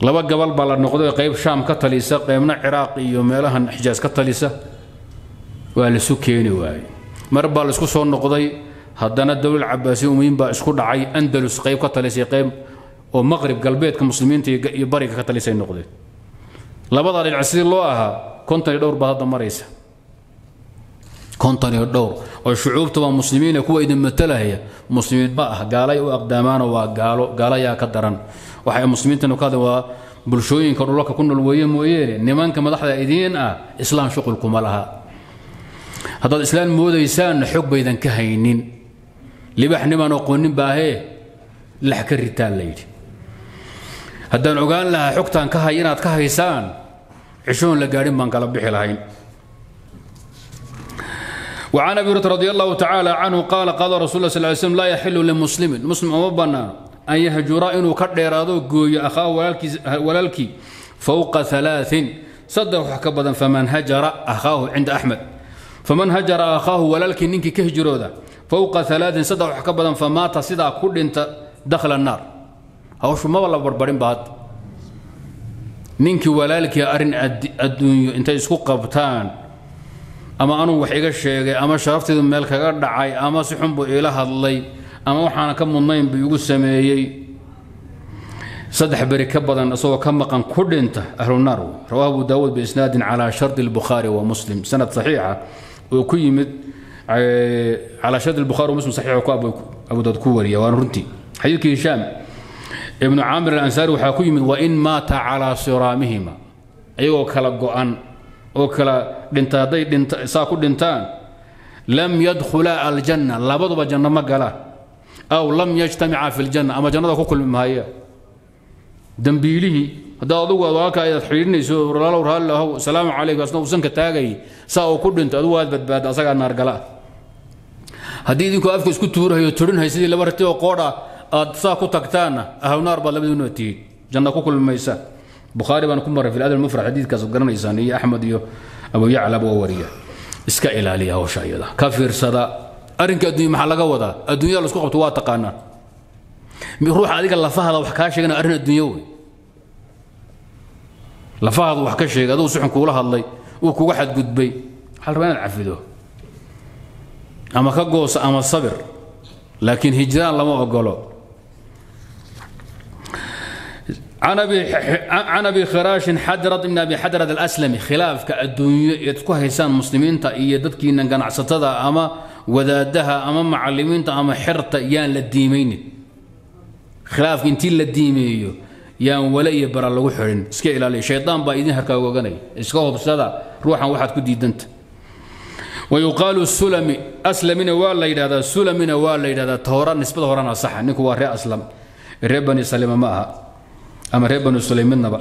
laba gabal baa la noqday qayb shaam ka talisa qaybna ciraaq iyo meelahan xijaas ka talisa. Waa laisu keeni waaye mar baa la isku soo noqday haddana dowlad cabaasiya umayin baa isku dhacay andalus qayb ka talisay qayb oo maqrib galbeedka muslimiinta iyo bariga ka talisay noqdeen. Labadaa dhinac sidii loo ahaa konton iyo dhowr baad hadda maraysa. Konton iyo dhowr oo shucuubta waa muslimiina kuwa idin matalahaya muslimiin ma ah gaalay u aqdaamaano waa gaalo gaalayaa ka daran waxay muslimiintanu ka hadleen waa bulshooyinka dhulalka ku nool weeye mooyeene nimanka madaxda idiin ah islaam shuqul kuma laha haddaad islaan moodaysaanna xog baydan ka haynin libax nimaan aqoonin baahee lax ka ritaan la yidhi haddaan ogaan lahaa xogtaan ka hay inaad ka haysaan cishoon la gaadhin baan kala bixi lahayn وعن ابي هريره رضي الله تعالى عنه قال قال رسول الله صلى الله عليه وسلم لا يحل لمسلم مسلم an yahjura inuu ka dheeraado gooyo akhaahu walaalkii fowqa alaain saddex wax ka badan faman hajara akhaahu cinda axmed faman hajara akhaahu walaalkii ninkii ka hijrooda fowqa alaain saddex wax ka badan fa maata sidaa ku dhinta dakhla naar. Hawshu maba la barbarin ba ninkii walaalkii arrin adduunyo intay isku qabtaan ama anuu wax iga sheegay ama sharafteedu meel kaga dhacay ama si xun buu iila hadlay ama waxaana ka mudnayn buu igu sameeyey. Saddex beri ka badan isagoo ka maqan ku dhinta ahlunaar rawah abu daawuud biisnaadin calaa shardi albukhaari wa muslim. Sanad saxiixa oo ku yimid calaa shardi albukhaari wa muslim saxiixa ku abu daawud ku wariya waana runtii. Xadiidkii hishaam ibnu caamir alansaari waxaa ku yimid wa in maata calaa siraamihima. Iyagoo kala go-an oo kala dhinta hadday dhinta saa ku dhintaan lam yadkhulaa aljanna. Labaduba janno ma galaan aw lam yajtamicaa fi ljanna ama jannada ku kulmi maaya dembiilihii haddaad adugu walaalka ayaad xidhiidhinayso walaalow raalli ahow calaykum asna uusan ka taagay saa uu ku dhinto adigu waad badbaada asagaa naargala haddii idinkoo afka isku tuurahayo turinhay sidii laba rati oo qoodha aad saa ku tagtaanna ahlu naar baad labadiinua tihiin janna ku kulmi maysaa bukhaari baan ku maray fi adab mufrad xadiidkaas garanaysaan iyo axmed iyo abu yaclab oo wariya iska ilaaliya hawsha iyada ka fiirsada arrinka addunya maxaa laga wadaa? Adduunyada la qabto waa taqaanaa. Ruuxa adiga lafahada wax kaa sheegana arrin adduunyo wey. Lafahada wax ka sheegay aduu suxun kuula hadlay uu kuga xadgudbay. Waxaa la inaad cafido. Ama ka goosa ama sabir. Laakiin hijraan lama ogolo can abi khiraashin xadarat ibn abi xadarat alslami khilaafka adduunyo eed ku haysaan muslimiinta iyo dadkiina ganacsatada ama وذا أما معلمين أما حرت يان للديمين خلاف إنتي للديمين يان ولي برا الوحرين سكيل عليه شيطان بايدين هكا وغني اسكو بسلا روحا واحد كدي دنت ويقال السلمي أسلمين والا إذا سلمين والا إذا تورا نسبة تورا صح نكو أسلم ربني سلم معها أما ربني سليمين نبا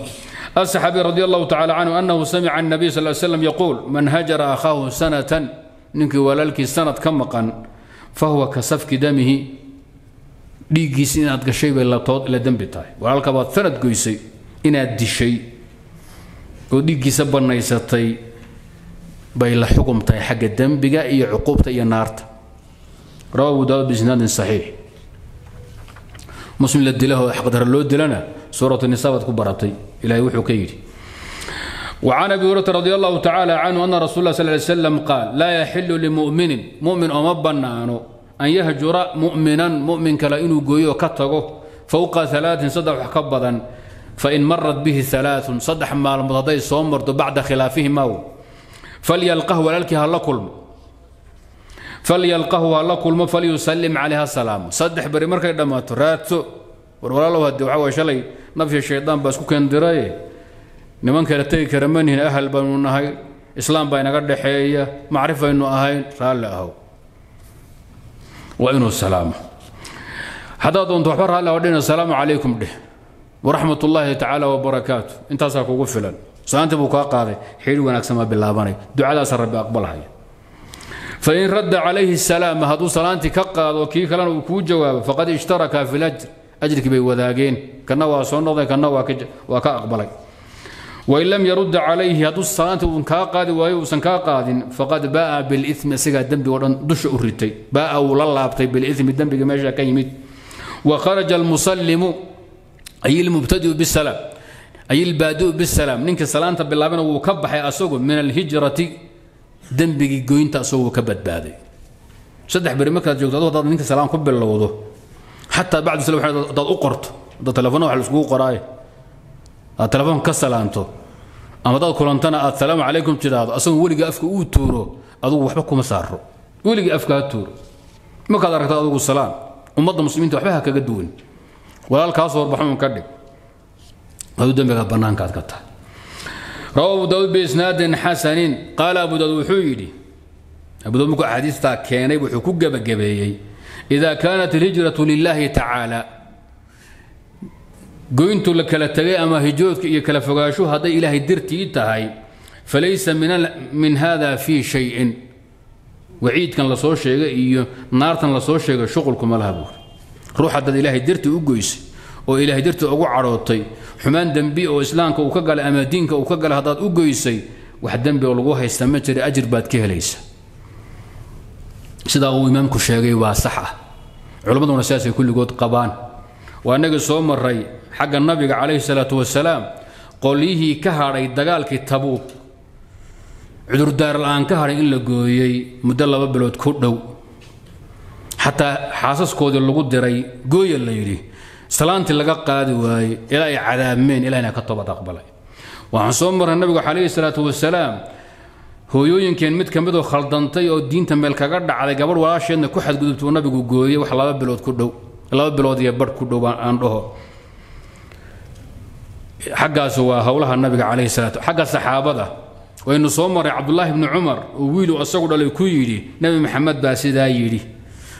الصحابي رضي الله تعالى عنه أنه سمع النبي صلى الله عليه وسلم يقول من هجر أخاه سنة ninkii walaalkii sanad ka maqan fahuwa ka safki damihi dhiiggiisi inaad gashay bay la dembi tahay. Walaalkabaad sanad goysay inaad dishay oo dhiiggiisa bannaysatay bay la xukum xagga dembiga iyo cuquubta iyo naarta. Rawa abu daawud bisnaadin saxiix. Muslim la dilaho xaqdara loo dilana suuratu nisaa ku baratay. Ilaahay wuxuu ka yidhi وcan abi hurata radi allahu tacaala canhu ana rasul lah sal ly slam qaal laa yaxilu limuminin mumin ooma bannaano an yahjura muminan mumin kale inuu gooyoo ka tago fowqa alaain saddex wax ka badan fain marat bihi alaaun saddex maalmood hadday soo marto bacda khilaafihima w falyalqahu walaalkii hala kulmo. Falyalqahu hala kulmo falyusalim calayha salaamu. Saddex beri markay dhammaato raadso. War walaalow hade waxaa way shalay niman tegi kara manihin ahal baynu nahay. Islaam baa inaga dhexeeya macrif baynu ahayn. Raalli ahow. Waa inuu salaamo haddaad doonto waxba raalli aho dhina asalaamu calaykum dheh. Waraxmat ullaahi tacaala wabarakaatu intaasaa kugu filan. Salaantii buu kaa qaaday. Xidhi wanaagsan baa bilaabanay ducadaasa rabbi aqbalahaya fain radda calayhi salaama hadduu salaantii ka qaado kii kalena uu kuu jawaabo faqad ishtaraka fi lajr ajrkii bay wadaageen. Kana waa soo noqdeen kana waa ka aqbalay wain lam yarudda calayhi hadduu salaantii uun kaa qaadi waayo uusan kaa qaadin faqad ba'a bilimi isagaa dembigo dhan dusha u ba'a wuu la laabtay bilimi dembiga meesha ka wa kharaja almusallimu ay ilmubtadiu bisalaam ay ilbaadiu bisalaam ninkii salaanta bilaabana wuu ka baxay asagu min alhijrati dembigii goynta asagoo ka badbaaday saddex beri markaad joogto adu ninka salaam ku bilowdo xataa bacdu sl hadaad u qorto hadda telefoona wax la qoraayo aad telefoon ka salaanto. Ama dad kulantana aad salaamu calaykum tidhaahdo. Asagoo weliga afka uu tuuro adugu waxba kuma saaro weliga afka ha tuuro. Markaad aragta adugu salaan? Ummadda muslimiinta waxba ha kaga duwan walaalkaasoo warbaxuun ka dhig. Adu dembiga bannaankaad ka tahay. Rawa abu daawuud biisnaadin xasanin. Qaala abu daawud wuxuu yidhi abu daawud markuu axaadiistaa keenay wuxuu ku gebagabeeyey idaa kaanat alhijratu goyntu la kala tegay ama hijroodka iyo kala fogaashu hadday ilaahay dartii tahay falaysa min hada fii shayin. Waciidkan la soo sheegay iyo naartan la soo sheegay shuqulkuma laha buuri ruux haddaad ilaahay dartii u goysay oo ilaahay dartii ugu cadhootay xumaan dembi oo islaamka uu ka galay ama diinka uu ka galay haddaad u goysay wax dembi oo lagu haysta ma jira ajir baad ka helaysa sidaa uu imaamku sheegay waa sax ah. Culammaduna sidaasay kulligood qabaan. Waa inagii soo maray xagga nabiga calayhi salaatu wasalaam qolyihii ka hadhay dagaalkii tabuuk. Cudurdaar la'aan ka hadhay in la gooyey muddo laba bilood ku dhow. Xataa xaasaskoodii lagu diray gooya la yidhi salaantii laga qaadi waayey ilaa ay cadaabmeen ilahna ka toobad aqbalay. Waxaan soo marray nabigu calayhi salaatu wasalaam hooyooyinkeen mid ka midoo khaldantay oo diinta meel kaga dhacday gabadh walaasheedna ku xadgudubtuu nabigu gooyey wax laba bilood ku dhow laba bilood iyo barh ku dhow aan dhaho howlaha nabiga calayhi salaatu xagga saxaabada waynu soo maray cabdulaahi bni cumar oo wiilu asagu dhalay ku yidhi nebi maxamed baa sidaa yidhi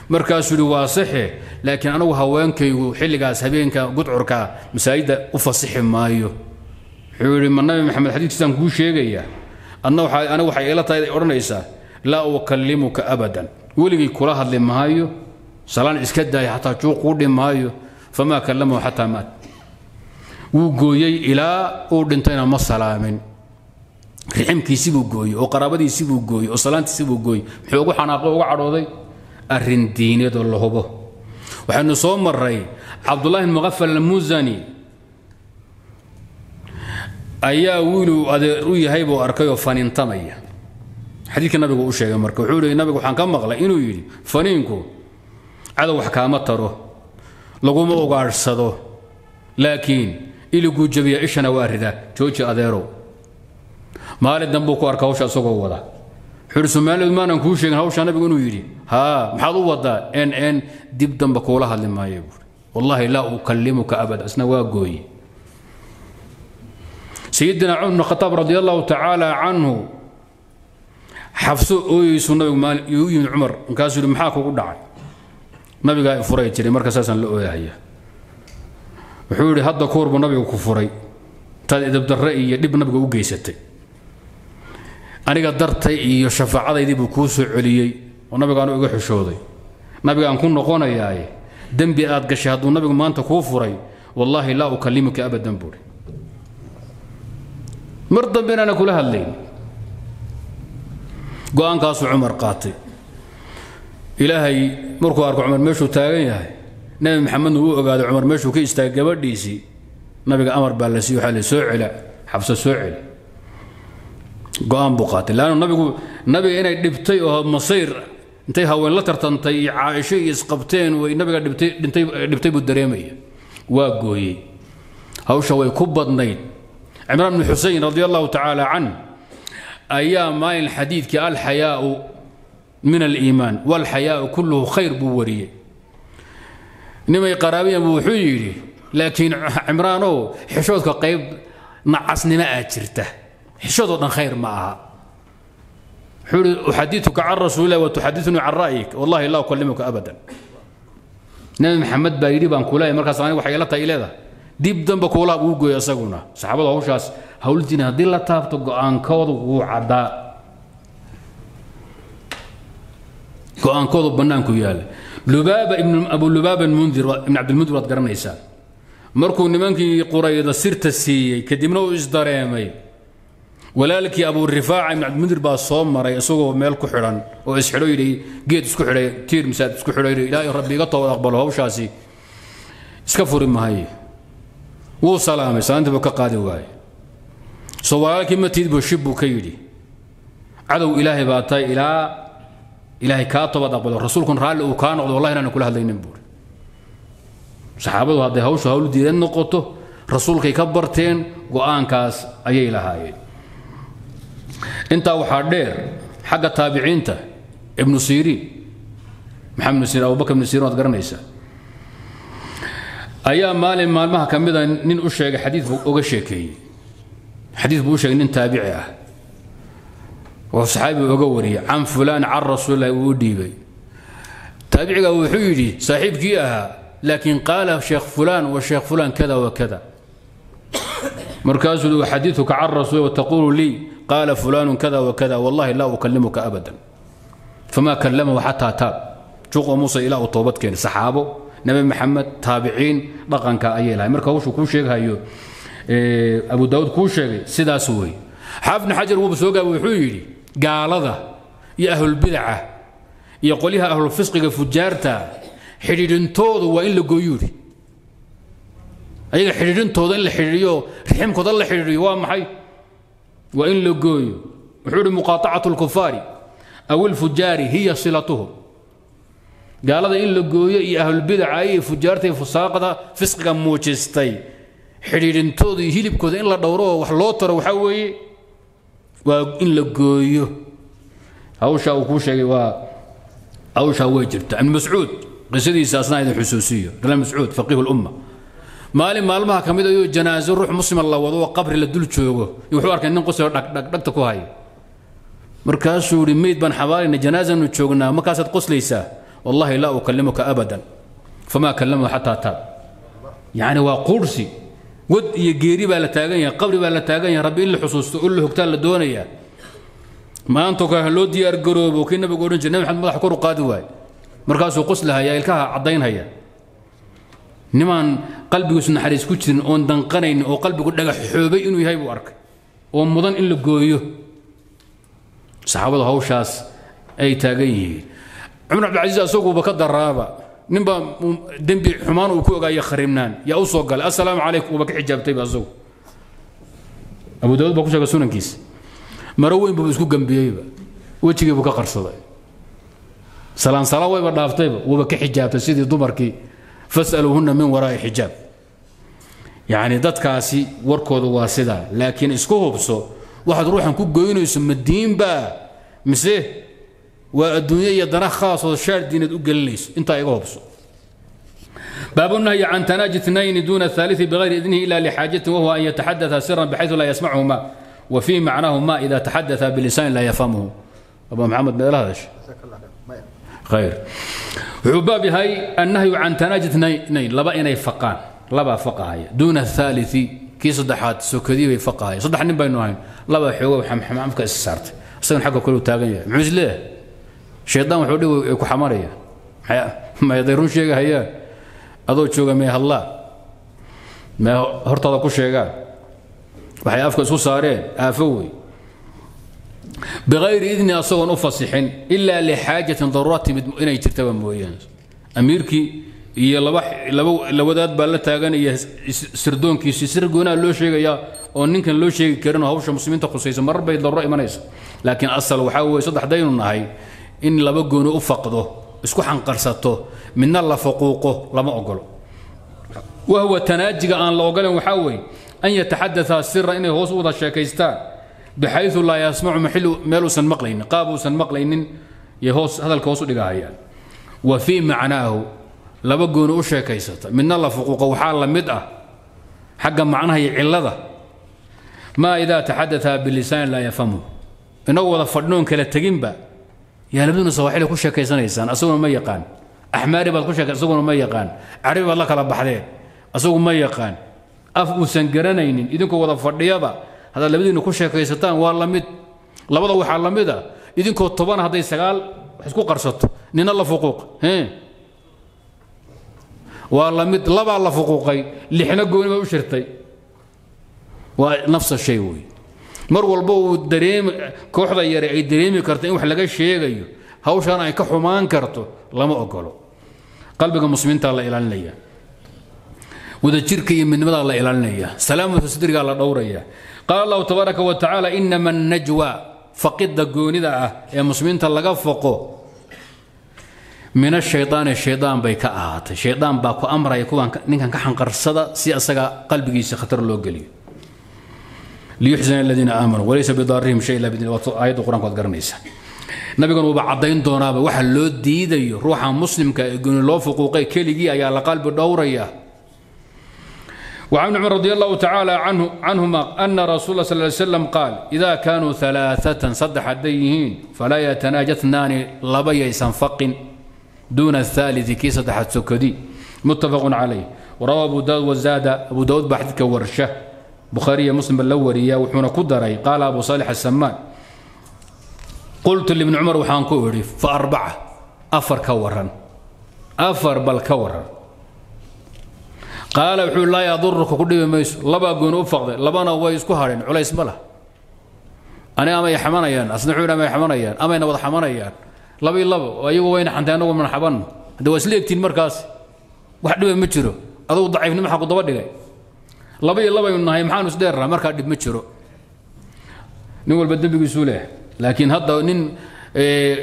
markaasuu yidhi waa saxe laakiin anigu haweenkaygu xilligaas habeenka gudcurka masaajidda u fasixi maayo wuxuu yidhi ma nabi maxamed xadiidkiisaan kuu sheegayaa adna anigu waxay ila tahay odhanaysaa laa ukallimuka abadan weligay kula hadli maayo salaan iska daaya xataa juuq kuu dhimaayo famaa kallamahu xataa maat wuu gooyey ilaa uu dhintayna ma salaamin. Riximkiisibuu gooyey oo qaraabadiisibuu gooyey oo salaantiisibuu gooyey. Muxuu ugu xanaaqo uga cadhooday? Arrin diineed oo la hubo. Waxaynu soo maray cabdullahi muqafal almusani ayaa wiiluu adeer u yahay buu arkay oo faniintamaya xadiidka nabigu u sheegay marka wuxuu yihi nabigu waxaan ka maqlay inuu yidhi faniinku cadow wax kaama taro laguma ugaadhsado laakiin iliguu jabiya ishana waa ridaa jooji adeerow. Maalin dambuu ku arka hawsha isagoo wada. Wuxuu yidhi soomaaliyeed maanan kuu sheegin hawshaa nabigu inuu yidhi haa maxaad u wadaa en en dib damba kuula hadli maayo buuri wallaahi laa ukallimuka abada isna waa gooye. Sayidina cumar bn khataab radi allahu tacaala canhu xabso ooyeysu nabigu maali u yimid cumar markaasuu yidhi maxaa kugu dhacay? Nabigaa furay jiray marka la ooyahaya wuxuu yidhi hadda kuwar buu nabigu ku furay. Taad idabdarre iyo dhib nabiga u geysatay. Aniga dartay iyo shafaacadaydii buu kuu soo celiyey oo nabigaanu iga xishooday nabigaan ku noqonayaaye dembi aad gashay hadduu nabigu maanta kuu furay wallaahi laa ukallimuka abadan buuri mar dambe inaana kula hadlayn. Go'aankaasuu cumar qaatay. Ilaahay markuu arko cumar meeshuu taagan yahay nebi maxamedna uu ogaaday cumar meeshuu ka istaagay gabadhiisii nabiga amar baa la siiy waxaa la soo cela xabso soo celi. Go'aan buu qaatay. Laannu nabigu nabiga inay dhibtay oo masayr intay haween la tartantay iyo caaisho iyo isqabteen way nabiga dhibtay buu dareemaya. Waa gooyey. Hawsha way ku badnayd. Cimraan bni xusein radi allahu tacaala can ayaa maalin xadiidkii alxayaau min aliimaan walxayaau kulluhu khayr buu wariyey nimay qaraabiyan buu wuxuu yidhi laakiin cimraanow xishoodka qayb nacasnimo aad jirta. Xishoodoo dhan khayr ma aha. Wuxuu uxadiuka can rasuulilah wa can ra'yik. Wallahi laa ukalimuka abadan. Nabi maxamed baa yidhi baan kuleeyahay markaas aniga waxay ila tahay leedahay. Dib damba kuulaha uu gooy isaguna saxaabadu hawshaas hawldiina haddii la taabto go'aankoodu wuu caddaa. Go'aankoodu bannaanku yaalla lubaaba ibn abu lubaaba mundir ibn cabdilmundir waad garanaysaan markuu nimankii qurayda sirta siiyey kadibna uu isdareemay walaalkii abu rifaaca ibn cabdilmundir baa soo maray isagoo meel ku xidhan oo isxidho yidhi geed isku xidhay tiir misaad isku yidhi ilaahay rabbi iga toobad aqbalo hawshaasi. Iska furi mahaye wuu salaamay salaantii buu ka qaadi waaye soo walaalkii matiid buu shib buu ka yidhi. Cadow ilaahay baa tahay ilaa ilaahay kaa toobad aqbalo rasuulkun raalli uu kaa noqdo wallahi inaan kula hadlaynin buuri. Saxaabadu hadday hawshu hawl diidan noqoto rasuulkay ka barteen go'aankaas ayay lahaayeen. Intaa waxaa dheer xagga taabiciinta ibnu siriin maxamed ibnu siriin abubakar ibnu siriin waad garanaysaa ayaa maalin maalmaha ka mida nin u sheegay xadiid buu uga sheekeeyey. Xadiid buu u sheegay nin taabici ah oo saxaabi uga wariyey can fulaan can rasuulillahi uu u dhiibay. Taabiciga wuxuu yidhi saaxiibkii ahaa laakiin qaala sheekh fulaan wa sheekh fulaan kada wa kada markaasuu xadiiثuka can rasuul wataquulu lii qaala fulaanu kada wa kada wallahi laa ukalimuka abadan. Famaa kalamahu xataa taab. Juqo muuse ilaa uu toobad keenay saxaabo nabi maxamed taabiciin dhaqanka ayay lahay marka hawshuu kuu sheegahayo abu daawuud kuu sheegay sidaas wey xaafid xajar wuuba soo gaabay wuxuu yidhi gaalada iyo ahlulbidaca iyo qolyaha ahlulfisqiga fujaarta xidhiidhintoodu waa in la gooyuuri ayaga xidhiidhintooda in la xidhiidhiyo riximkooda la xidhiidhiyo waa maxay? Waa in la gooyo. Wuxuu ihi muqaatacatu lkufaari aw ilfujaari hiya silatuhum gaalada in la gooyo iyo ahlulbidaca iyo fujaarta iyo fusaaqda fisqiga muujistay. Xidhiidhintooda iyo hilibkooda in la dhowro oo wax loo taro waxaa weeye waa in la gooyo hawshaa uu kuu sheegay waa hawshaa way jirta ibn mascuud qisadiisa asnaa idin xusuusiyo ibn mascuud faqiihu lumma maalin maalmaha ka mid ayuu janaaso ruux muslima la wado oo qabri la dul joogo wuxuu arkay nin qosoo dhagta ku haya markaasuu yidhi meyd baan xabaalayna janaasanu joognaa markaasaad qoslaysaa wallahi laa ukalimuka abadan famaa kalamahu xataa taab yacni waa quursi wad iyo geeri baa la taagan yahay qabri baa la taagan yahay rabbi in la xusuusto in la la doonayaa maantoo kale loo diyaar garoobo kii nabigu odhan jiray nabi maxamed madaxa kor u qaadi waaye markaasuu qoslahaya ilkaha caddaynhaya nimaan qalbigiisu naxariis ku jirin oon danqanayn oo qalbigu dhagax xoobay inuu yahay buu arkay. Oo mudan in la gooyo. Saxaabadu hawshaas ay taagan yihiin. Cumar cabdilcasiis asaguba ka daraaba ninbaa dembi xumaan uu ku ogaayo kharibnaan yaa u soo galay assalaamu calaykum. Uuba ka xijaabtayba asagu. Abu daawud baa ku sheegay sunankiisa maro weyn buuba isku gambiyeyba wejigiibuu ka qarsaday. Salaansala wayba dhaaftayba wuuba ka xijaabtay sidii dumarkii. Fasaluuhunna min waraa'i xijaab. Yacni dadkaasi warkooda waa sidaa. Laakiin isku hubso waxaad ruuxan ku goynayso ma diinbaa mise khaasoo shaar diineed u gelinayso intaa iga hubso باب النهي عن تناجي اثنين دون الثالث بغير إذنه إلا لحاجته وهو أن يتحدث سرا بحيث لا يسمعهما. وفي معناه ما إذا تحدث بلسان لا يفهمه. أبو محمد بدل هذا خير. عباب هاي النهي عن تناجي اثنين. لبا إني فقان لبا فقهاي. دون الثالث كي صدحات سكدي فقهاي صدح نبا نوعين. لبا حوا وحم حمام كسرت أصلا حقه كله تاغنيا shaydaan wuxuu dhow ku xamaraya. May run sheegahayaan adoo jooga may hadlaa may hortaada ku sheegaan waxay afka isku saareen. Aafo wey. Biqayri idni asagoon u fasixin ilaa lixaajatin daruura timid inay jirtaba mooyaane amiirkii iyo labawadaad baa la taagan iyo sirdoonkiisi sir goonaha loo sheegayaa oo ninkan loo sheegi karinoo hawsha muslimiinta khusaysa marar bay daruuro imanaysa. Laakiin asal waxaa weye saddex nahay in laba gooni u faqdo isku xanqarsato midna la faquuqo lama ogolo. Wahwa tanaajiga aan la ogolan waxaa weeye an yataxadaثa sira inay hoos u wada sheekaystaan bixayu laa yasmacu maxil meeluusan maqlaynin qaab uusan maqlaynin iyo hoos hadalka hoos u dhigahayaan. Wa fii macnaahu laba gooni u sheekaysata midna la faquuqo waxaa la mid ah xagga macnaha iyo cillada. Maa idaa taxadaثa bilisaan laa yafhamu. Inagu wada fadhnoon kala teginba yaa labaduna sawaaxili ku sheekaysanaysaan asaguna ma yaqaan. Axmaari baad ku sheekay asaguna ma yaqaan. Carabi baad la kala baxdeen asagu ma yaqaan. Af uusan garanaynin idinkoo wada fadhiyaba haddaad labadiina ku sheekaysataan waa la mid. Labada waxaa la mid a idinkoo toban hadday sagaal wax isku qarsato nina la fuquuq waa la mid labaa la fuquuqay lixna gooni bay u shirtay. Waa nafsa shay wey mar walba uu dareemi kooxda yare ay dareemi karto in wax laga sheegayo hawshan ay ka xumaan karto lama ogolo qalbiga muslimiinta la ilaalinaya. Wadajirka iyo midnimadaa la ilaalinaya. Salaamata sidrigaa la dhowraya. Qaala allahu tabaaraka wa tacaala inama annajwa faqidda goonida ah ee muslimiinta laga foqo min ashaydaani shaydaan bay ka ahaatay. Shaydaan baa ku amraya kuwaan ninkan ka xanqarsada si asaga qalbigiisa khatar loo geliyo liyuxzina aladiina aamanuu walaysa bidaarihim shay illa bidni aayadda qur-aanku waad garanaysaa nabigan uuba caddayn doonaaba waxa loo diidayo ruuxa muslimka ee gooni loo fuquuqay keligii ayaa la qalbi dhowraya وعن عمر رضي الله تعالى عنه عنهما أن رسول الله صلى الله عليه وسلم قال إذا كانوا ثلاثة صدح الديهين فلا يتناجى اثنان لبي سنفق دون الثالث كي صدح السكدي muttafaqun calayh warawa abu daawud wazaada abu daawud baa xadiidka warsha bukhaariya muslim la wariya wuxuuna ku daray qaala abu saalix asamaan qultu libni cumar waxaan ku idhi fa arbaca afar ka waran afar bal ka waran qaala wuxuu laa yaduruka ku dhibi mayso labaa gooni u faqday labana way isku hadheen culays ma lah. Ani amay xamanayaan asna wuxuu amay xamanayaan amayna wada xamanayaan laba iyo laba ayagu wayna xantay anagu mana xabanno hadde waa isla egtiin markaas wax laba iyo labaynu nahay maxaanu isdheernaha markaa dhib ma jiro. Nin walba dembigiisuu leh laakiin hadda nin eh,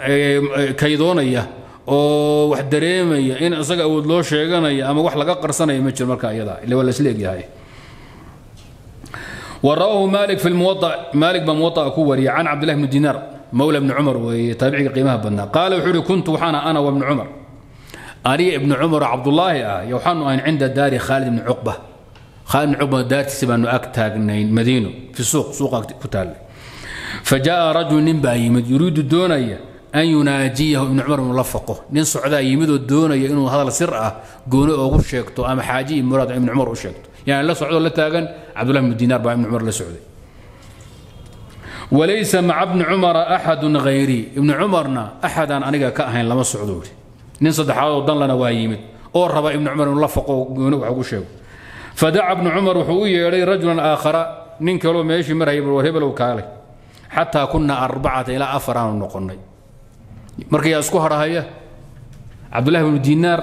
eh, kaydoonaya oo wax dareemaya in isaga awood loo sheeganaya ama wax laga qarsanaya ma jiro markaa iyada ille waa la isla egyahay. Wrawaahu mali i muw maali baa muwaaa ku wariyay can cabdillahi bni dinaar mawla bni cumar weeye taabiciga qiimaha badnaa. Qaala wuxuu uhi kuntu waxaana ana wa bni cumar. Aniga ibni cumar oo cabdulaahi ah yo waxaanu ahayn cinda daari khaalid ibni cuqba khalid bn cub daartiisi baanu ag taagnayn madiino fi suuq suuqa ku taallay. Fa jaaa rajul nin baa yimid yuriidu doonaya an yunaajiyahu ibn cumar inuu la faqo nin socdaa yimidoo doonaya inuu hadal sir ah gooni oogu sheegto ama xaaji iyo muraad ibn cumar u sheegto. Yani la socdoo la taagan cabdullah ibnu dinaar baa ibn cumar la socday. Walaysa maca bni cumara axadun hayrii ibni cumarna axadaan aniga ka ahayn lama socdo fadaca bnu cumar wuxuu u yeedhay rajulan aakhara nin kaloo meeshii marhaya war hebelow kaale xataa kunaa arbacata ilaa afar aanu noqonnay. Isku hadhahaya cabdullahi bnu dinaar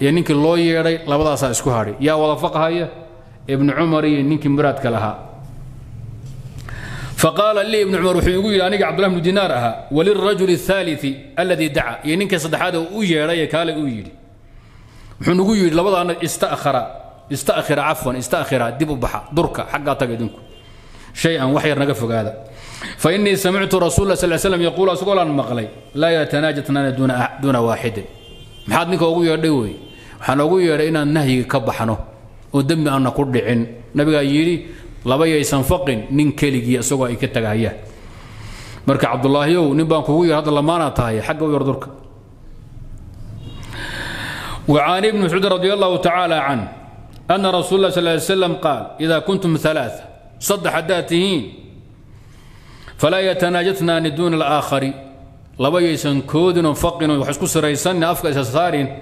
iyo ninkii loo yeedhay labadaasaa isku hadhay. Yaa wada faqhaya ibnu cumar iyo ninkii muraadka lahaa. Faqaala lii ibnu cumar wuxuu igu yidhi aniga cabdullahi bnu dinaar ahaa walirajuli alaalii alladii daca. Iyo ninkii saddexaad oo u yeedhay ee kaale uu wuxuu nagu yidhi labadaana ista'khara istakira cafwan istakira dib u baxa durka xaggaa taga idinku. Shay-an wax yar naga fogaada. Fa innii samictu rasul la sl slam yaquulu asagoolaan maqlay laa yatanaajathnaana duuna ah, waaxidin maxaad ninka ugu yeedhay wey? Waxaan ugu yeedhay inaan nahyiga ka baxno oo dembi aanna ku dhicin. Nabigaa yidhi laba yaysan faqin nin keligii isagoo ay ka tagahayaan marka cabdulaahiow nin baan kugu yeer hadda lamaanaa tahay xagga u yar durka. Wa can ibni mascuud radi allahu tacaala can أن رسول الله صلى الله عليه وسلم قال إذا كنتم ثلاثة صد حداتهين فلا يتناجتنان دون الآخر. لبا يسن كودن فقن وحسكو سريسن أفقا سارين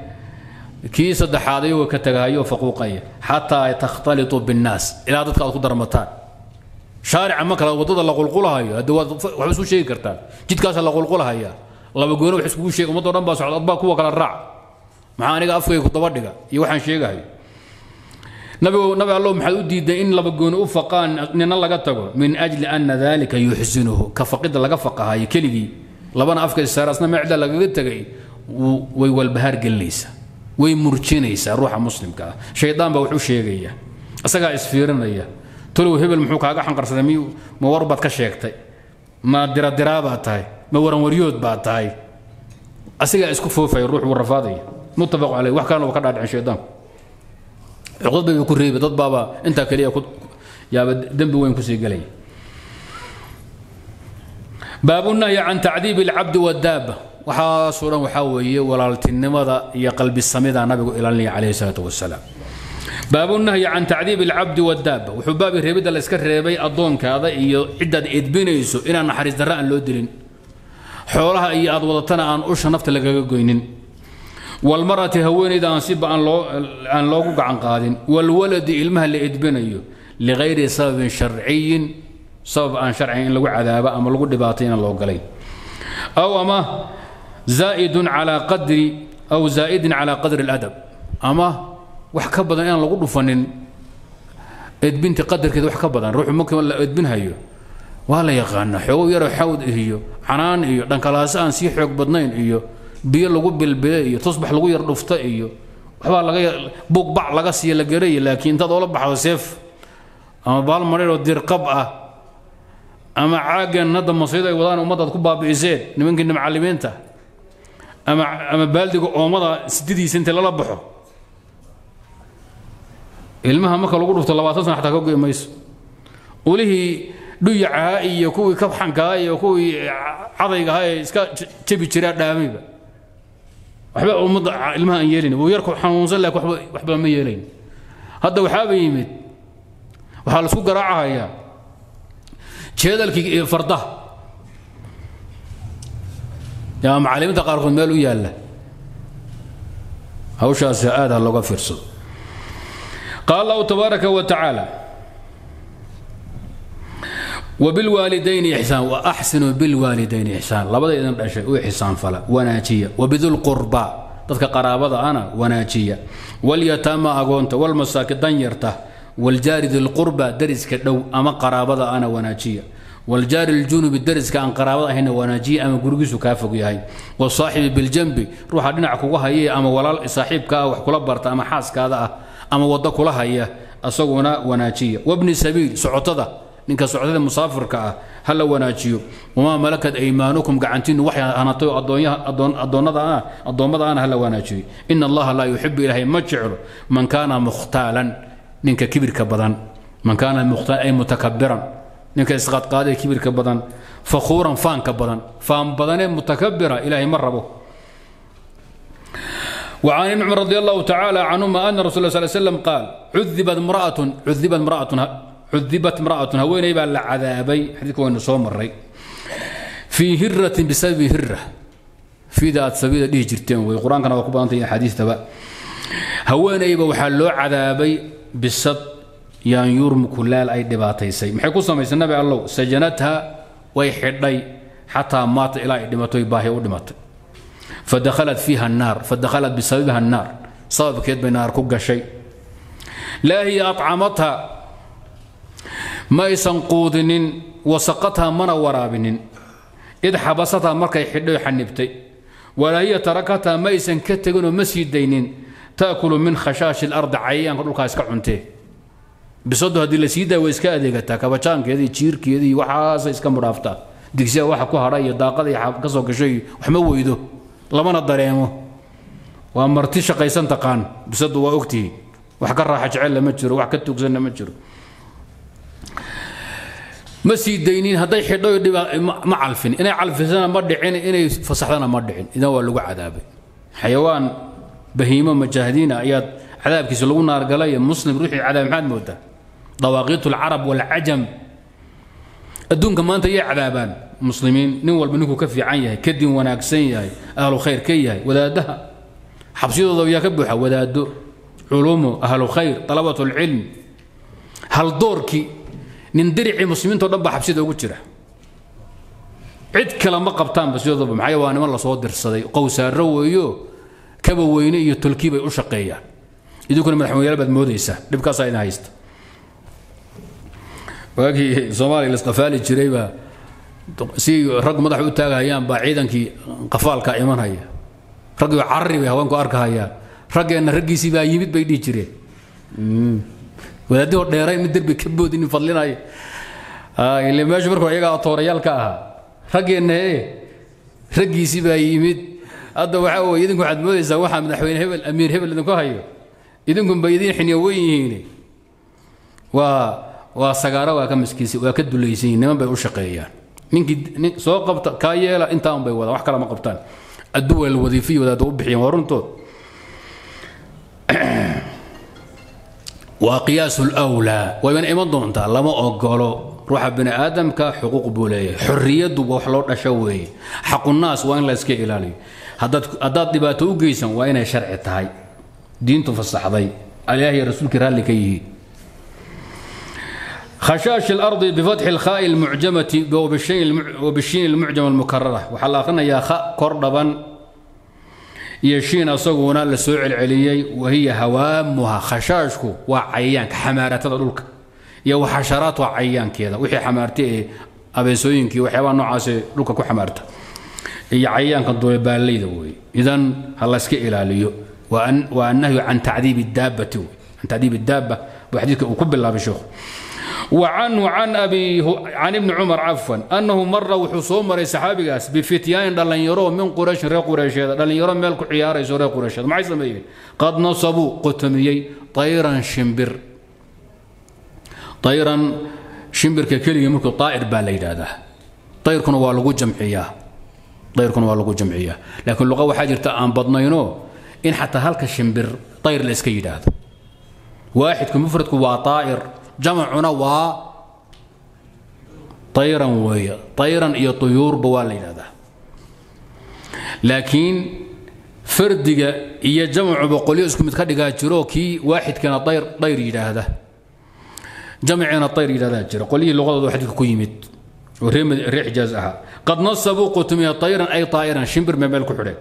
كي صد حاضي وكتغايو وفقوقية حتى تختلطوا بالناس. إلى ضدك أخدر متان شارع مكة ضد الله قلقلها يا هي وحسو شيء كرتان. جد كاس الله قلقلها يا الله قولوا وحسو شيء ومضوا رمبا سعود أطباك هو كالرع معاني أفقا كتبادك يوحن شيء nabigu nabi allow maxaad u diiday in laba gooni u faqaan nina laga tago? Min ajli ana dalika yuxsinuhu ka faqida laga faqahayo keligii. Labana afka isaarasna meecda lagaga tegay way walbahaar gelinaysaa way murjinaysaa ruuxa muslimka. Ah shaydaan baa sheegaya. Isagaa isfiirinaya. Tolow hebel muxuu kaaga xanqarsaday? Miyuu ma war baad ka sheegtay? Ma diradiraa baad tahay? Ma waranwaryood baad tahay? Asigaa isku foofaya ruux warrafaadaya. Muttafaqu caleyh wax kalena ka dhaadhicin shaydaanku cuqdad bay ku reebi dad baaba intaa keliya yaaba dembi weyn ku sii gelaya baabu nahyi can tacdiibi alcabdi wadaaba waxaasoo dhan waxaa weeye walaaltinimada iyo qalbisamida nabigu ilaalinaya calayhi salaatu wasalaam baabu nahyi can tacdiibi alcabdi wadaaba wuxuu baabi reebidda la iska reebay addoonkaada iyo ciddaad edbinayso inaan naxariis darra aan loo dilin. Xoolaha iyo aad wadatana aan usha nafta lagaga goynin wlmarati haweenayda aan si baan loogu gacan qaadin. Wlwaladi ilmaha la edbinayo liayri sababin sharciyin sabab aan sharcian in lagu cadaabo ama lagu dhibaatay inaan loo galayn. Aw ama zaaidun calaa qadri aw zaa'idin calaa qadri اladab ama wax ka badan inaan lagu dhufanin edbinta qadarkeeda wax ka badan ruuxu marka la edbinhayo waa la yaqaana xoogo yaroo xawd iyo canaan iyo dhankalaasa aan sii xoog badnayn iyo biyo lagu bilbile iyo tusbax lagu yar dhufta iyo waxbaa laga buugbac laga siiya la garaya laakiin intaad oola baxdo seef ama baal mareeroo dirqab ah ama caagan hadda masiido ay wadaan ummaddaad ku baabi'iseen nimankii macallimiinta ama ama baaldiga oomada sididiisa inta lala baxo. Ilmaha marka lagu dhufto labaatan sana xataa ka go'i mayso. Ulihii dhuyacahaa iyo kuwii kabxankaa iyo kuwii cadaygahaa ee iska jabi jiraa dhaamayba waxba ummadda ilmaha aan yeelin. Wuu yarku xanuunsan laakiin waxba waxba ma yeelayn. Hadda waxaaba yimid waxaa la garaacahayaa jeedalkii fardaha yaa macallimiinta qaarkood meel u yaalla hawshaasi aad looga fiirsado qaal allahu tabaaraka wa tacaala wbilwaalidayni isaan waaxsinu bilwaalidayn isaan labada idin dhashay u xisaanfala wanaajiya wabidulqurba dadka qaraabada ana wanaajiya walyataama agoonta walmasaakin danyarta waljaari dilqurba dariska dhow ama qaraabada ana wanaajiya waljaari ljunubi dariska aan qaraabad ahayna wanaajiya ama gurigiisu kaa fog yahay wasaaxibi biljambi ruuxa dhinac kuga haya ama walaal saaxiibkaa wax kula barta ama xaaskaada ah ama wado kula haya asaguna wanaajiya wabni sabiil socotada ninka socdada musaafirka ah ha la wanaajiyo wamaa malakat aymaanukum gacantiinu waxay hanatay adoonnada addoommada ana ha la wanaajiyo ina allaha laa yuxibu ilaahay ma jeclo man kaana mukhtaalan ninka kibirka badan man kaana mukhtaal ay mutakabiran ninka isqaadqaadee kibirka badan fakhuuran faanka badan faan badanee mutakabira ilaahay ma rabo وعن ابن عمر رضي الله تعالى عنهما أن رسول الله صلى الله عليه وسلم قال عذبت امرأة عذبت امرأة cudibat imra'atun haweeney baa la cadaabay xadiidka waynu soo maray fii hiratin bisababi hira fida sabida dhihi jirteen way qur'aankana waa ku badantay iyo axaadiistaba haweeneyba waxaa loo cadaabay bisab yaan yurmiku ay dhibaataysay maxay ku samaysay nabi allow sajanatha way xidhay xataa maata ilaa ay dhimatoy baahi u dhimatay fadakhalat fiiha naar fadakhalat bisababiha naar sababkeed bay naar ku gashay laa hiya acamatha aysan quudinin wasaqatha mana waraabinin. Id xabasatha markay xidhay xanibtay walaa hiya tarakatha ma aysan ka teginoo ma sii daynin. Taakulu min khashaashi lardi cayayaanka dhulkaa iska cuntee. Bisadu haddii la sii daaya way iska adeegataa kabajaankeedii jiirkeedii waxaasay iska mudhaaftaa. Digsiya waxa ku hadha iyo daaqadii ka soo gashay wax ma weydo. Lamana dareemo. Waa marti shaqaysan taqaan. Bisadu waa ogtihi wax ka raaxa jecel lama jiro wax ka tuugsanna ma jiro ma sii daynin hadday xidho ma calfin. Inay calfisana ma dhicin inay fasaxdana ma dhicin. Idan waa lagu cadaabay. Xayawaan bahiimo majaahidiina ayaad cadaabkiisa lagu naargalay muslim ruuxii cadaab maxaad moodaa. Dawaaqiitu alcarab walcajam adduunka maanta yay cadaabaan. Muslimiin nin walba ninkuu ka fiican yahay ka din wanaagsan yahay ahlu khayr ka yahay wadaadaha. Xabsiyadooda yaa ka buuxa wadaado culumo ahlu khayr dalabatu lcilm haldoorkii nin diricii muslimiinto dhan xabsida ugu jira. Cid kale ma qabtaanba sidooduba maxaa waa niman la soo dirsaday? Qowsaaro weeyo kaba weyne iyo tolkii bay u shaqeeyaan. Idinkuna madaxweynayaal baad moodaysaa dhibkaasaa idin haysta. Waagii soomaaliya lasqafaali jiray baa si rag madax u taagahayaan baa ciidankii qafaalka imanhaya raggii carari bay haweenku arkahayaan raggeenna raggiisii baa yimid bay dhihi jireen wadaadihoo dheeray mid derbi ka boodinin fadlinaya ile meeshu iyagaa toorayaal ka ahaa raggeenna ee raggiisii baa yimid. Hadda waxaa weye idinku waxaad moodaysaa waxaa madaxweyne hebel amiir hebel idinku hayo idinkunba idin xiniyo wen yihiin. Waa waa sagaaro waa ka maskiisi waa ka dulaysan yihiin niman bay u shaqeeyaan. Ninkii nin soo qabta kaa yeela intaa un bay wadaan wax kale ma qabtaan. Adduwa alwadiifiya wadaadda u bixiyeen waa runtood waa qiyaasu lwlaa wayban iman doontaa lama ogolo ruuxa bini aadamka xuquuq buu leeyahay xorriyaddu wax loo dhasho weeye xaqunaas waa in la iska ilaaliyo haddaad haddaad dhibaato u geysan waa inay sharci tahay diintu fasaxday ilaah iyo rasuulkii raalli ka yihiin خشاش الأرض بفتح الخاء المعجمة وبالشين المعجمة المكررة وحال آخرنا iyo shiin asaguna la soo celceliyey wahiya hawaamuha khashaashku waa cayayaanka xamaaratada dhulka. Iyo waxasharaat waa cayayaankeeda wixii xamaartay ee abeesooyinkii waxyaabaha noocaasee dhulka ku xamaarta. Iyo cayayaanka dulebaalleyda weeye idan ha layska ilaaliyo. Waa annahyu can tacdiibi daabbati wey can tacdiibi daabba buu xadiidka uu ku bilaabay sheekhu. وعنه عن أبي عن ابن عمر عفوا أنه مر وحصوم مري صحابي قاس بفتيان دلن يرو من قريش ري قريش دلن يرو مالك عيار يسوري قريش. ما يسميه قد نصبوا قتميي طيرا شمبر طيرا شمبر ككلي ممكن طائر بالي هذا طير كانوا والغو جمعياه dayrkuna waa lagu jamciyaa laakiin luqa waxaa jirta aan badnayno in xataa halka shimbir dayr la iska yidhaahdo waaxidku mufradku waa daa'ir jamacuna waa dayran weeye dayran iyo tuyuurba waa la yidhahdaa laakiin fardiga iyo jamacuba qolyo isku mid ka dhigaa jiro kii waaxidkana dayr yidhaahda. Jamciina dayr yidhahdaa jira. Qolyihii luqadooda xadiidka ku yimid. Reer xijaaz ahaa. Qad nasabuu qutumiya dayran ay daa'iran shimbir bay meel ku xidheen.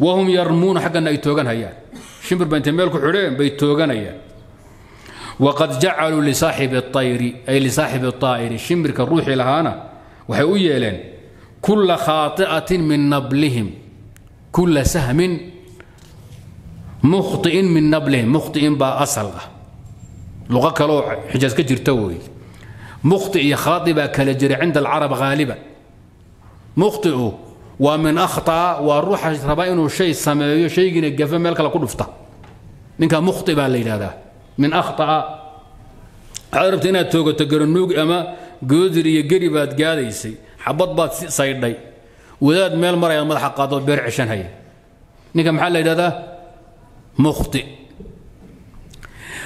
Wahum yarmuuna xaggana ay toogan hayaan. Shimbir ba intay meel ku xidheen? Bay tooganayaan waqad jacaluu lisaaxibi ayri ay lisaaxibi aa'iri shimbirka ruuxii lahaana waxay u yeeleen kulla khaaiatin min nablihim kulla sahmin mukhtiin min nablihim mukhtiin baa asal ah luqo kaloo xijaas ka jirta wey mukhti iyo khaai baa kala jira cinda alcarab haaliban mukhtiu waa min akhtaa waa ruuxa rabaa inuu shay sameeyo shaygina gafa meel kale ku dhufta ninkaa mukhti baa la yidhahdaa min akhطa'a waxaad inaad toogato garanuug ama goodir iyo geri baad gaadaysay. Xabad baad saydhay. Wadaad meel marayaad madaxa qaadoo beer ceshan haya ninka maxaa la yidhahdaa? Mukhti.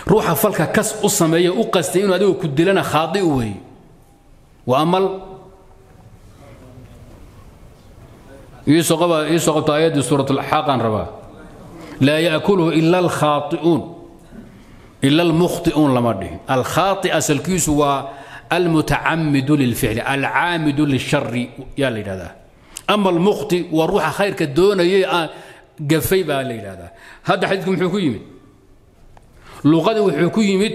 Ruuxa falka kas u sameeya u qastay inuu adigu ku dilana khaadi u weeye wa amal. Iisoo qabta aayaddii suurat alxaaqaan rabaa. Laa yaakuluhu ila alkhaai'uun ila almukhti'uun lama dhihin alkhaai asalkiisu waa almutacamidu lilficli alcaamidu lilshari yaa la yidhahdaa ama almukhti waa ruuxa khayrka doonayay gafay baa la yidhahdaa hadda xadiidku muxuu ku yimid luqadii wuxuu ku yimid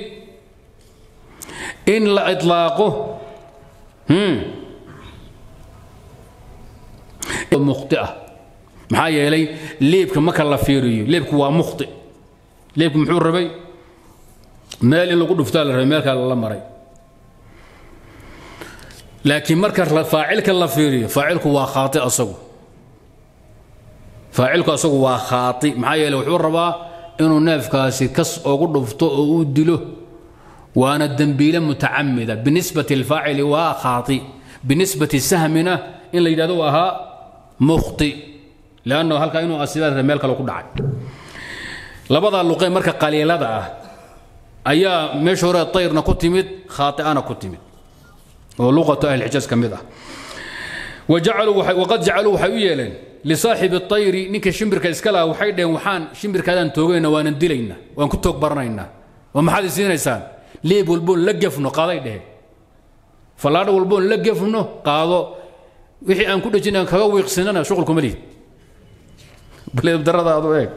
in la iطlaaqo mukhtiah maxaa yeelay leebka marka la fiiriyo leebku waa mukhti leebku muxuu rabay meel in lagu dhuftaa la rabay meelkaa lala maray. Laakiin marka faacilka la fiiriyo faacilku waa khaai asagu. Faacilku asagu waa khaai maxaa yeeley wuxuu rabaa inuu neefkaasi kas ugu dhufto oo uu dilo waana dembiile mutacamida. Binisbati alfaacili waa khaai binisbati sahmina in la yidhahdo ahaa mukhti leanno halkaa inuu asidaa meel kale ku dhacay. Labadaa luqee marka qaliilada ah ayaa meesha hore tayrna ku timid khaai'ana ku timid. Oo luqatu ahlixijaaz ka mid ah. Waqad jacaluu waxay u yeeleen lisaaxibi ayri ninka shimbirka iska laha waxay dheheen waxaan shimbirkaadaan toogayna waanan dilaynaa waan ku toog baranaynaa oo maxaad isiinaysaan? Leeb walboon la gefno qaaday dheheen fallaadho walboon la gefno qaado. Wixii aan ku dhejin kaga wiiqsinana shuqulkuma lihid adu eeg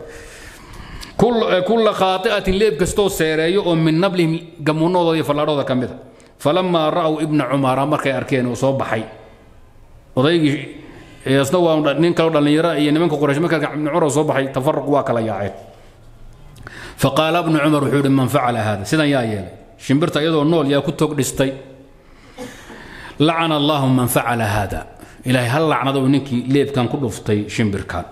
kulla khaai'atin leeb kastoo seereeyo oo min nablihim gamuunadooda iyo fallaadhooda ka mida falamaa ra'w ibna cumara markay arkeen uu soo baxay. Odaygii isna waa nin kaloo dhallinyaro iyo nimanka quraysh marka ibnu cumar soo baxay tafaruq waa kala yaaceen. Faqaala ibnu cumar wuxuu ihi man facala hada sidan yaa yeelay. Shimbirta iyadoo nool yaa ku tog lacana allahu man facala hada ilaahay hal lacnado ninkii leebkan ku dhuftay shimbirkan.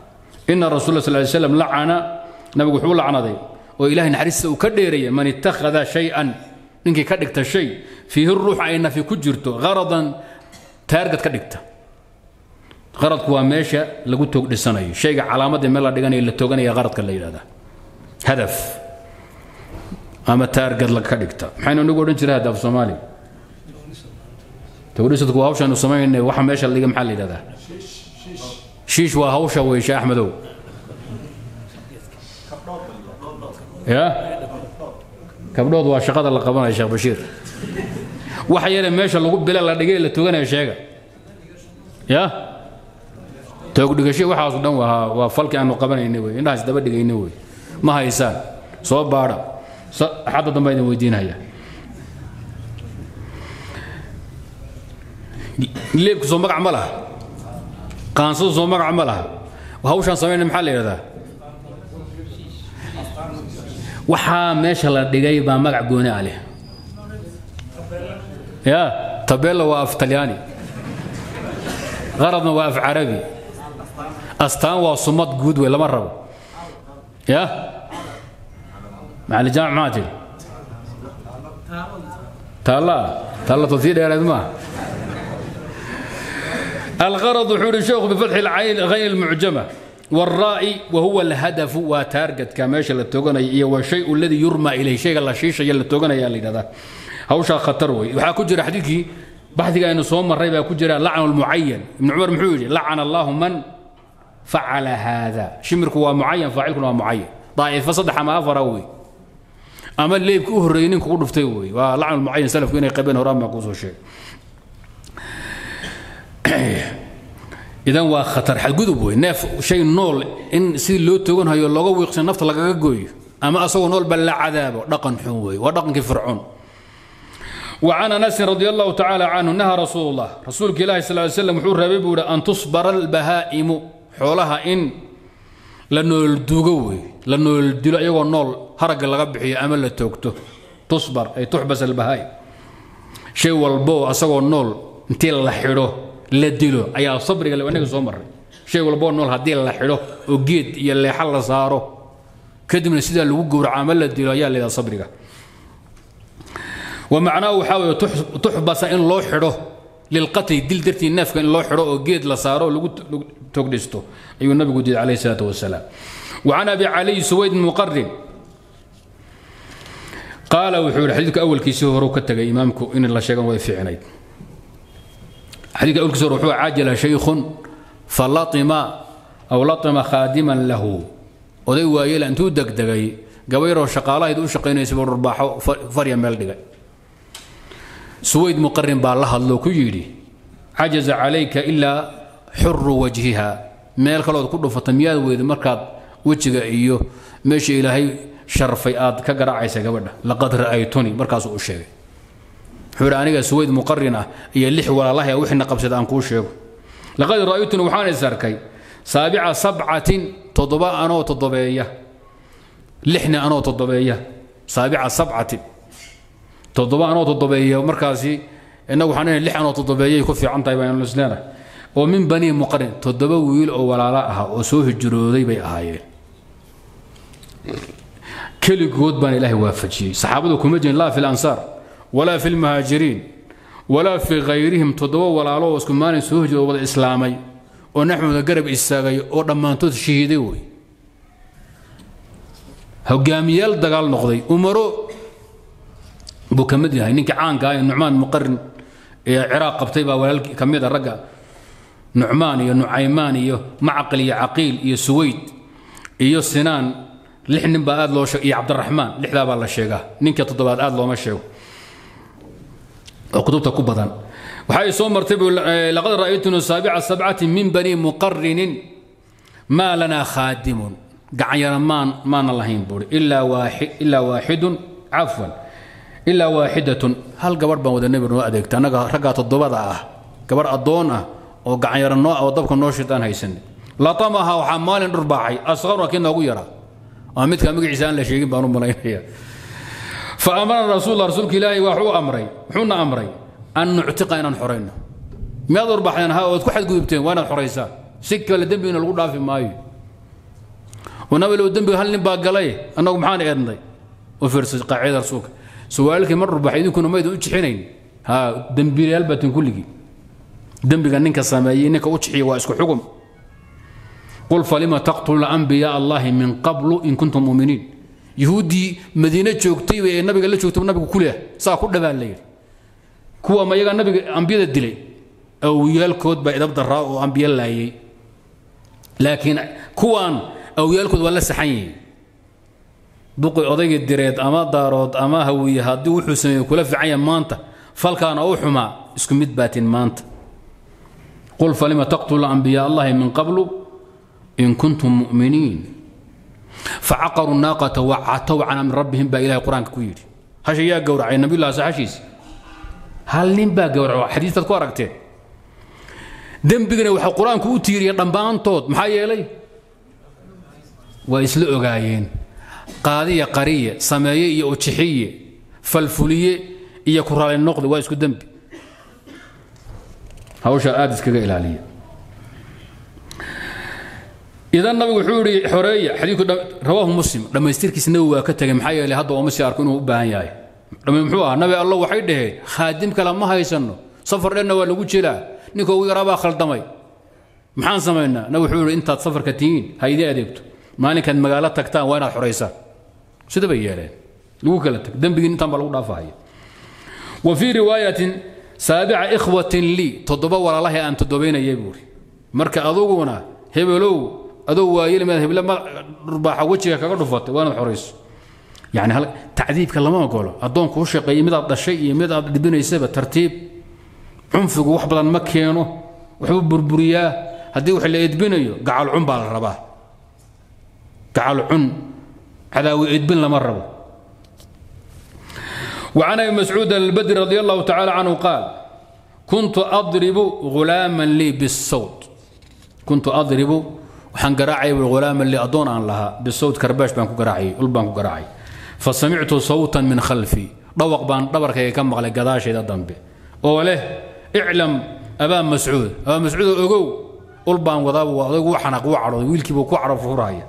Ina rasuula sal ly slam lacana nabigu wuxuu lacnaday oo ilahay naxariista uu ka dheeraya man ittakhada shay-an. Ninkii ka dhigta shay fiihi ruux ay nafi ku jirto haradan taargad ka dhigta. Qaradku waa meesha lagu toog dhisanayo shayga calaamadii meel la dhiganayo la tooganaya qaradka la yidhahdaa hadaf. Ama taargad ka dhigta. Maxaynu inagu odhan jiray hadda af soomaaliya towdhisadku waa hawshaanu samaynay waxa meesha la dhiga maxaa la yidhahdaa shiish. Waa hawsha wey sheekh axmedow ya? Gabdhood waa shaqada la qabanaya sheekh bashiir. Waxa yare meesha lagu bila la dhigay la tooganayo sheega. Ya? Toogdhigasho waxaasu dhan waa waa falki aanu qabanayna wey. Indhahaas daba dhigayna wey. Ma haysaan. Soo baadha. Axadda dambe idin weydiinaya. Leebku soo magac ma laha. Qaansadu soo magac ma laha. Hawshaan samayna maxaa la yidhahdaa waxaa meesha la dhigay baa magac gooni ah leh ya tabella waa af talyaani qaradna waa af carabi astaan waa sumad guud wey lama rabo ya macali jaamac maxaa tidhi taalla taalla toosii dheereed maaha الغرض وحور الشيخ بفتح العين غير المعجمة والرائي وهو الهدف وتارجت كماشي للتوغنا والشيء الذي يرمى إليه شيء الله شيء شيء للتوغنا يا اللي هذا هوشا خطر وي وحا كجرا حديثي بحثي أنه صوم الريبة كجرا لعن المعين ابن عمر محوجي لعن الله من فعل هذا شمرك هو معين فاعلك هو معين طائفة صدح ما فروي أما اللي بكوه الرينين كقول فتوي ولعن المعين سلف كنا يقبل هرام ما قوسوا شيء idan waa khatar xadgudub wey neef shay nool in sidii loo togan hayo looga wiiqsan nafta lagaga gooyo ama asagoo nool ba la cadaabo dhaqan xun wey waa dhaqankii fircoon وعن انس رضي الله تعالى عنه نهى رسول الله رسولك الله صلى الله عليه وسلم وحور ربي بودا ان تصبر البهائم حولها ان لنول دوغوي لنول دلو ايغو نول هرق لغا بخيو اما لا توغتو تصبر اي تحبس البهائم شيء والبو اسagoo nool intii la xidho la dilo. Ayaa sabriga inaga soo maray shay walboo nool haddii la xidho oo geed iyo leexa la saaro kadibna sidaa lagu gowraco ama la dilo ayaa laydhaha sabriga. Wa macnaahu waxaa weeye tuxbasa in loo xidho lilqatli dil dartii neefka in loo xidho oo geed la saaro lagu togdhisto ayuu nabigu diiday calayh isalaat wasalaam wa abi caliy suwayd muqarin qaala wuxuu yidhi xadiidka awalkiisii horeu ka tegay imaamku in la sheegan way fiicnayd xadiika ulkiisor wuxuu caajala shaykhun fa laima aw latima khaadiman lahu. Oday waayela intuu degdegay gabayroo shaqaalahayd u shaqaynaysaba dhurbaaxo farya meel dhigay. Suwayd muqarin baa la hadlo ku yidhi cajaza calayka ilaa xuru wajhiha. Meel kalood ku dhufata miyaad weyda markaad wejiga iyo meesha ilaahay sharfay aad ka garaacaysa gabadha. Laqad ra'aytuni markaasuu u sheegay wuxuu yidhi aniga suwayd muqarin ah iyo lix walaalahay wixina qabsada aan kuu sheego. Laqad ra'aytuni waxaan is arkay saabica sabcatin toddoba anoo toddobeeya. Lixna anoo toddobeeya. Saabica sabcatin. Toddoba anoo toddobeeya markaasi innagu waxaan lix anoo toddobeeyay ku fiican tahay baan isleena oo min banii muqarin toddoba wiil oo walaalo ah oo soo hijrooday bay ahaayeen. Keligood baan ilaahay waafajiyey. Saxaabadu kuma jirin laa fi lansaar walaa fi lmuhaajiriin walaa fi ghayrihim toddoba walaalo oo isku maalin soo hijrooday wada islaamay oo naxmuda garab istaagay oo dhammaantood shahiiday wey hogaamiyaal dagaal noqday umaro buu ka mid yahay ninkii caanka ah ee nucmaan muqarin ee ciraaq qabtay baa walaalkii ka mid a ragga nucmaan iyo nucaymaan iyo macaqil iyo caqiil iyo suwayd iyo sinaan lix nin baa aad loo sheeg iyo cabdiraxmaan lixdaa baa la sheegaa ninka toddobaad aad looma sheego oo kutubta ku badan. Waxay soo martay laqad ra'aytunu saabica sabcati min bani muqarinin maa lanaa khaadimun. Gacanyara maan maana lahayn buuri ilaa waaxidun cafwan ilaa waaxidatun. Hal gabadh baan wada nebi noo adeegta annaga raggaa toddobada ah gabadh addoon ah oo gacanyara oo dabka noo shitaan haysanin latamaha waxaa maalin dhurbaaxay asqaruna kii noogu yaraa waa midka magaciisa aan la sheegin baan u malaynaya fa amara rasuul rasuulka ilaahi waxuu amray wuxuuna amray an nuctiqa inaan xorayno. Miyaad warbaxdeen ha ood ku xadgudubteen waa inaad xoraysaan si kale dembigina lagu dhaafi maayo. Nabilow dembiga hal nin baa galay? Annagu maxaan eednay? U fiirsay qaacidada rasuulka. Sawaalkii mar dhurbax idinkuna maydan u jixinayn. Ha dembiilayaal baatin kulligii dembiga ninka sameeyey ninka u jixiya waa isku xugum. Qul falima taqtuluna anbiyaa allahi min qablu in kuntum muuminiin yuhuuddii madiine joogtay ee nabiga la joogtay nabigu ku leh saa ku dhabaa la yidhi kuwa ma iyagaa nabiga ambiyada dilay. Awyaalkood baa idab daraa oo ambiyo laayay. Laakiin kuwaan awyaalkood waa la saxan yihiin duqi odayga direed ama daarood ama hawiye haddii wuxuu sameeyey kula fiican maanta falkaana u xumaa isku mid baatin maanta. Qul falima taqtulu anbiyaa allahi min qablu in kuntum mu'miniin facaqaruu naaqata wacatow can amri rabbihim baa ilahay qur'aanka ku yidhi hasha yaa gowracay nabiyullah saxashiisa hal nin baa gowraco xadiistaad ku aragteen dembigana waxaa qur'aanku u tiiriya dhammaantood maxaa yeelay waa isla ogaayeen qaadiya qariye sameeye iyo ujixiye falfuliye iyo ku raali noqdi waa isku dembi hawsha aada iskaga ilaaliya idan nabigu wuxuu yihi xoreeya xadiidku rawaahu muslim dhammaystirkiisa nabi waa ka tegay maxaa yeelay hadda ooma sii arko inuu u baahan yahay. Muxuu ahaa nabi allo waxay dhaheen khaadim kale ma haysanno safar dhanna waa lagu jiraa ninka ugu yaraabaa khaldamay. Maxaan samaynaa? Na wuxuu yihi intaad safarka tihiin ha idin adeegto maalinkaad magaalo tagtaan waa inaad xoraysaan sida yeeleen. Lagu kala tag dembigiin intaan baa lagu dhaafahaya. Wa fii riwaayatin saabica ikhwatin lii toddoba walaalahay aan toddobaynayay buuri marka aduguna hebelow adoo waayelmaad heble dharbaaxa wejiga kaga dhufatay waa inaad xorayso yani tacdiibka lama ogolo addoon kuu shaqeeyey mid aad dhashay iyo mid aad dhibinaysaba tartiib cunfigu wax badan ma keeno waxbuu burburiyaa haddii wax la edbinayo gacal cun baa la rabaa gacal cun cadaawi edbin lama rabo وعن ابي مسعود البدري رضي الله تعالى عنه قال كنت اضرب غلاما لي بالصوت كنت اضرب waxaan garaacay ghulaaman li adoon aan lahaa bisawt karbaash baan ku garaacay ul baan ku garaacay. Fa samictu sawtan min khalfi dhawaq baan dhabarkayga ka maqlay gadaashayda dambe. Oo leh iclam abaa mascuud abaa mascuud ogow ul baan wadaaba waa odaygu xanaaq wuu cadhooday ku cadho furaya.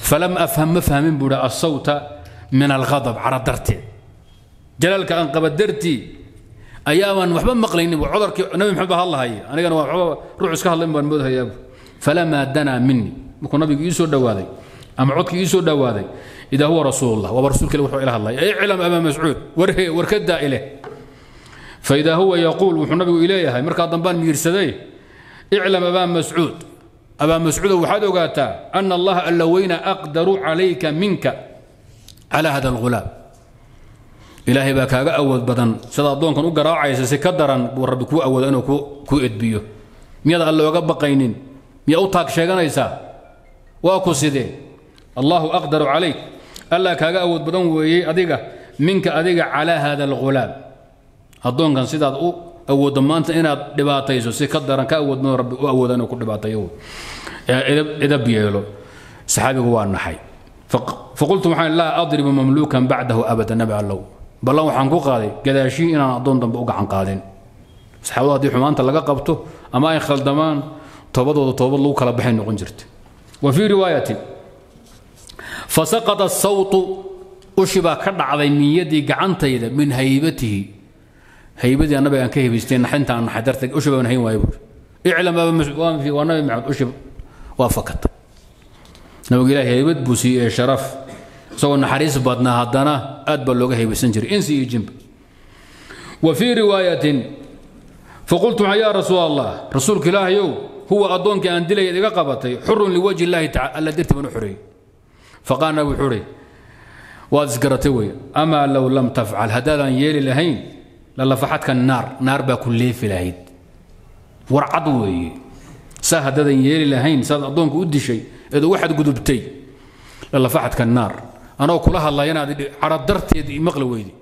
Falam afham ma fahmin buu ihi asawta min alghadab cadho darteed. Jalaalka aan qaba dartii ayaaban waxba maqlaynin codorkii nabi maxamed baa hadlahaya anigana waa waxba ruux iska hadlayn baan moodhayaa falamaa danaa minii markuu nabigu ii soo dhowaaday ama codkii ii soo dhowaaday idaa huwa rasuulullah waaba rasuulka ile wuxuu ila hadlaya iclam abaa mascuud warhe warkadaa ileh faidaa huwa yaquul wuxuu nabigu ileeyahay markaa dambaan miirsaday iclam abaa mascuud abaa mascuudo waxaad ogaataa ana allaha alla weyna aqdaru calayka minka calaa hada alghulaam ilaahay baa kaaga awood badan sida addoonkan u garaacaysa si ka daran buu rabbi kuu awooda inuu ku edbiyo miyaad alle oga baqaynin miyaa u taag sheeganaysaa? Waa ku sidee? Allahu aqdaru calayk. Allah kaaga awood badan weeyey adiga minka adiga calaa hada alghulaam addoonkan sidaad u awooddo maanta inaad dhibaatayso si ka daran ka awood rabbi u awooda inuu ku dhibaatayo idab yeelo. Saxaabigu waa naxay. Faqultu waxaan laa adribu mamluukan bacdahu abada nabi allow. Ballan waxaan ku qaaday gadaashii inaan addoon dambe u gacan qaadin. Saxaabadu haddii xumaanta laga qabto ama ay khaldamaan toobadooda toobad lagu kala baxay noqon jirta wa fii riwaayatin fasaqata sawtu ushi baa ka dhacday min gacantayda min haybatihi. Haybadii annabiga aan ka haybaystay naxinta aan naxay darteed baan hayn waayo iclam aba waa nabi maxamed ushi waa nabiga ilaahi haybad buu siiyey sharaf. Isagoo naxariis badnaa haddana aad baa looga haybaysan jiray insi iyo jinba wa fii riwaayatin faqultu yaa rasuul allah rasuulka ilaahayow huwa addoonkii aan dilaya iga qabatay xurun liwajhi illahi alla darti baan u xoreeyey wuxuu uhi waad isgaratay wey amaa low lam tafcal haddaadan yeeli lahayn lalafaxadka naar naar baa ku leefi lahayd. Warcad weeye. Saa haddaadan yeeli lahayn saad addoonka u dishay eed ugu xadgudubtay lalafaxadka naar. Anoo kula hadlaya inaad cadho darteed maqli weydi.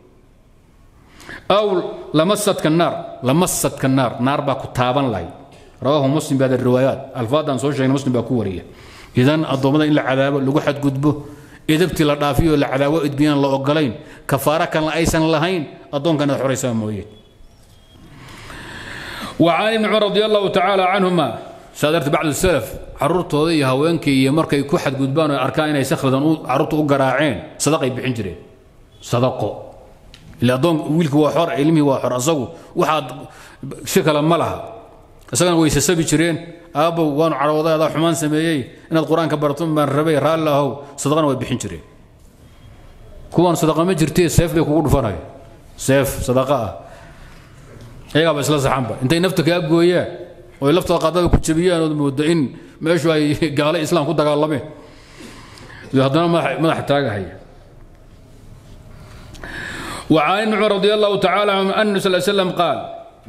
Aw lamasadka naar lamasadka naar naar baa ku taaban lahayd رواه مسلم بهذه الروايات. الفاظ ان سوشي مسلم بكوري اذا الضمضه إلى عذاب لو حد قدبه. إذا ابتلى ضافيه إلى عذاب ادبيان الله اوكلين كفارة كان ايسن لهين اظن كان حريصا مويت وعن ابن عمر رضي الله تعالى عنهما. سادرت بعد السلف. عرورته هي وينكي يا مركي كحد قدبان أركان يسخر سخر عرورته قراعين. صدق بعنجري صدقوا لا دون ويلك هو حر علمي هو حر اصغر وحد شكل ملها. isagana way sasabi jireen aabbow waanu cadhooday adaa xumaan sameeyey inaad qur-aanka barato baan rabay raalli ahow sadaqana way bixin jireen kuwan sadaqa ma jirtee seef bay kugu dhufanaya seef sadaqa ah iyagaaba isla saxanba intay nafta kaa gooyaan oy laftooda qaadada ku jabiyaan ood moodo in meeshu ay gaale islaam ku dagaalameen iyo haddana madaxa taagahaya وعن ابن عمر رضي الله تعالى عنه أن صلى الله عليه وسلم قال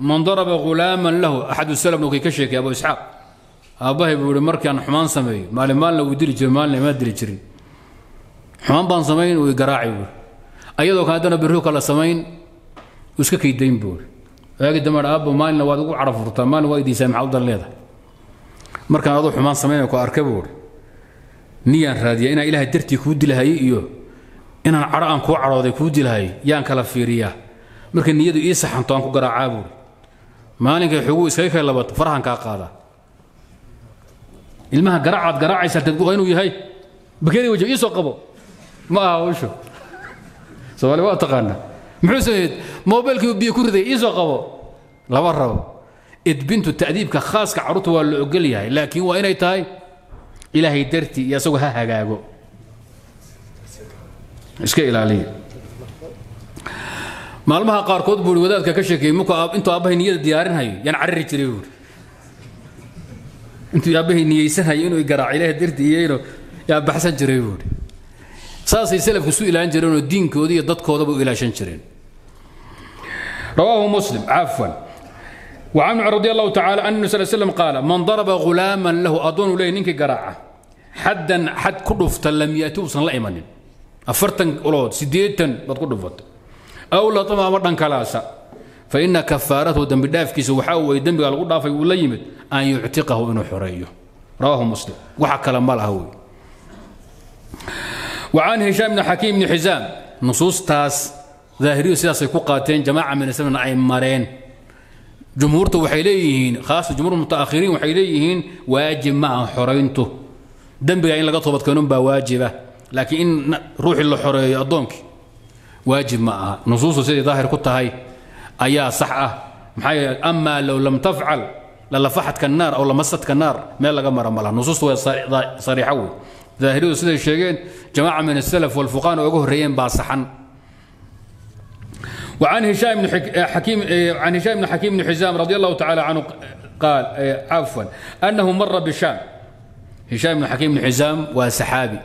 man daraba hulaaman lahu axad slm ki ka sheekay abu isxaaq. Aabbahay buu ihi markaan xumaan sameeyo maalin maalna uu dili jiro maalina imaa dili jirin. Xumaan baan samayn uu igaraacay buui ayadoo kan haddana birru kala samayn uu iska kaydayn buui waagi dambe aabba maalina waad igu carafurtaa maalina waa idiisaa maxaa dan leedahay? Markaan aduu xumaan samaynay ku arka buui niyaan raadiya inaan ilaahay dartii kuu dilahayay iyo inaan cadho aan kuu cadhooday kuu dilahayay yaan kala fiiriyaa. Marka niyadu ii saxanto aan ku garaacaa buui maalinkay xuguu iskaga kay labato farahan kaa qaadaa ilmaha garaacaad garaacaysaa dadku waa inuu yahay. Bakeeri wajh ii soo qabo. Ma aha hawshu soomaali waa taqaanaa. Muxuu sameeyey mobilkii biyo ku riday ii soo qabo? Laba rabo. Edbintu ta'diibka khaaska carruurta waa la ogol yahay laakiin waa inay tahay ilaahay dartii iyo asagoo ha hagaago. Iska ilaaliya maalmaha qaarkood buu i wadaadka ka sheekeeyey markuu intuu aabbahay niyada diyaarinhayo yaan carari jiray buuri intuu aabbahay niyeysanhayo inuu garaaco ilaahay dartii iyo inuu yaa baxsan jiray buuri saasay salafku isu ilaalin jireen oo diinkooda iyo dadkoodaba u ilaashan jireen رواه مسلم عفوا وعن عمر رضي الله تعالى أن النبي صلى الله عليه وسلم قال من ضرب غلاما له أظن لي نينك قراعة حدا حد كدفت لم يأتي وصل لا إيمان أفرتن أولاد سديتن بد كدفت أو لا طمع مرن كلاسا فإن كفارته دم بداف كيس وحاول دم قال قد في ولا يمد أن يعتقه إنه حريه رواه مسلم وحكى لما له وعن هشام بن حكيم بن حزام نصوص تاس ظاهريو sidaasay ku qaateen jamaaca min aslamna ay mareen jumhuurta waxay leeyihiin khaasa jumhuur mutaakhiriin waxay leeyihiin waajib ma aha xorayntu dembiga in laga toobadkeenun baa waajiba laakiin واجب معها نصوص سيدي ظاهر قلت هاي. أيا صح؟ أما لو لم تفعل للفحت كالنار أو لمستك النار ما لا قمر ملا نصوص صريحه ظاهرين سيدي الشيخين جماعة من السلف والفقان وقه ريين باصحا وعن هشام بن حكيم عن هشام بن حكيم بن حزام رضي الله تعالى عنه قال إيه، عفوا أنه مر بشام. هشام بن حكيم بن حزام وسحابي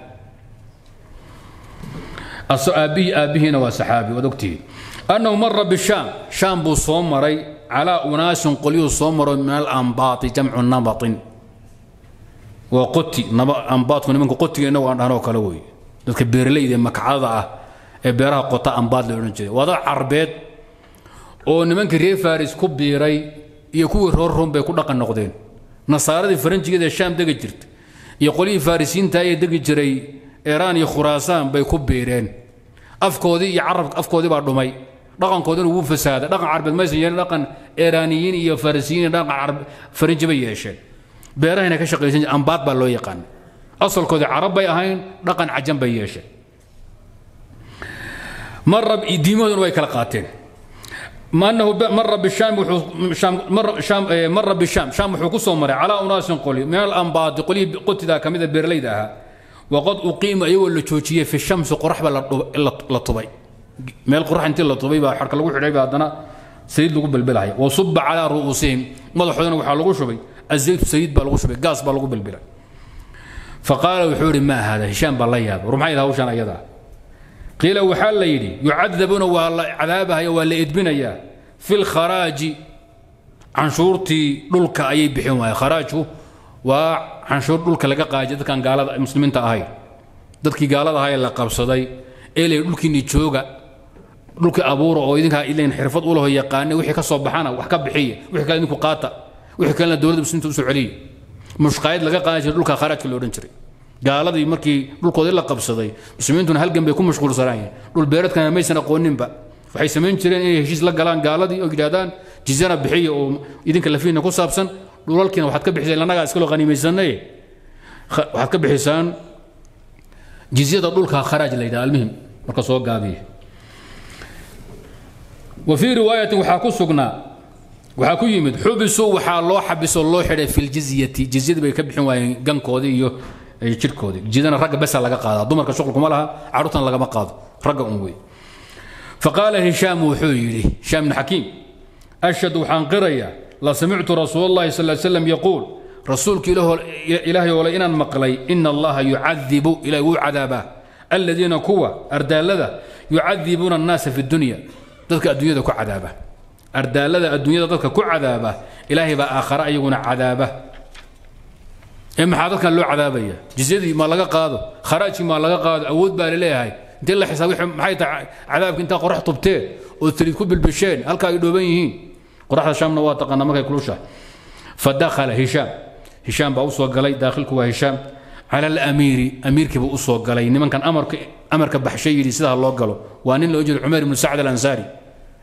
aabbihi aabbihiina waa saxaabi waad ogtihi annahu mara bishaam. Shaam buu soo maray calaa unaasin qolyuhu soo maro min alambaati jamcu nabain waa qoti ambaadku nimanka qotigeenna waan dhahanoo kale weeye. Dadka beeralayda ee ah ee beeraha qota ambaad la odhan jiray. Waa carbeed oo nimankii reer faris ku biiray iyo kuwii roor rom bay ku dhaqan noqdeen. Nasaaradii faranjigeed ee shaam degi jirta iyo qolyihii farisiinta ee degi jiray iraan iyo khuraasaan bay ku biireen. Afkoodii iyo carabka afkoodii baa dhumay. Dhaqankoodina wuu fasaaday. Dhaqan carbeed maysan yeelin dhaqan eraaniyiin iyo farisiyiin dhaqan farinji bay yeesheen. Beerahayna ka shaqaysan ambaad baa loo yaqaan. Asalkoodii carab bay ahayn dhaqan cajan bay yeesheen. Marab diimahooduna way kala qaateen. Mara bishaam eh, shaam wuxuu ku soo maray calaa unaasin qoli min alambaadi qolyihii qotidaa ka mid a ahaa waqad uqiima iyagoo la joojiyey fi shamsi qoraxba la tubay. Meel qorax intii la tubay baa xarka lagu xidhay baa haddana saliid lagu balbalaya wa calaa ru'uusihim. Madaxoodana waxaa lagu shubay. Azayt saliid baa lagu shubay. Gaas baa lagu balbalay faqaala wuxuu yidhi maa hada hishaam baa la yaabay. Rumayd hawshan ayadaa qiila waxaa la yidhi yucadabuna waa la cadaabahaya waa la edbinayaa fi lkharaaji canshuurtii dhulka ayay bixin waaya kharaajku waa canshuur dhulka laga qaajay dadkan gaalada muslimiinta ahay. Dadkii gaalada ahay la qabsaday eelay dhulkiinni jooga dhulkii abuura oo idinkaa ilayn xirfad u yaqaane wixii ka soo baxana wax ka bixiya wixii kale idinku qaata wixii kalena dowladda muslimiinta u soo celiya mushqaayad laga qaadan jiray dhulka kharaajka loo odhan jiray. Gaaladii markii dhulkoodii la qabsaday muslimiintuna halgan bay ku mashquulsanaan dhul beeradkana maysan aqooninba waxay samayn jireen inay heshiis la galaan gaaladii oo yidhaahdaan jizana bixiya oo idinka lafiina ku saabsan dhulalkiina waxaad ka bixisaan annagaa iskaloo qaniimaysanay waxaad ka bixisaan jizyada dhulka kharaaj la yidhaha almuhim marka soo gaabiya wa fii riwaayatin waxaa ku sugnaa waxaa ku yimid xubisuu waxaa loo xabisoo loo xidhay fi ljizyati jizyadii bay ka bixin waayeen gankoodii iyo jirkoodii jidana ragga besa laga qaadaa dumarka shuqulkuma laha carruurtana lagama qaado. Ragga un wey faqaala hishaam wuxuu yidhi hishaam bn xakiim ashhad waxaan qirayaa la samictu rasuul allahi sal ly slam yaquul rasuulka ilaahay ole inaan maqlay ina allaha yucadibu ilahi wuu cadaabaa aladiina kuwa ardaalada yucadibuuna annaasa fi dunya. Dadka adduunyada ku cadaaba ardaalada adduunyada dadka ku cadaaba ilaahay baa aakhare ayaguna cadaaba ee maxaa dadkan loo cadaabaya jizyadii maa laga qaado kharaajkii maa laga qaado awood baa la leeyahay intee la xisaab maxay tahay cadaabka intaa qorax tubteen oo taliid ku bilbisheen halka ay dhooban yihiin qoraxda shaamna waa taqaana markay kulushahay fadakhala hishaam. Hishaam baa u soo galay daakhilku waa hishaam. Cala alamiiri amiirkiiba u soo galay. Nimankan amarka amarka baxshay yidhi sidaa loo galo. Waa nin loo jeedo cumar ibnu sacad alansaari.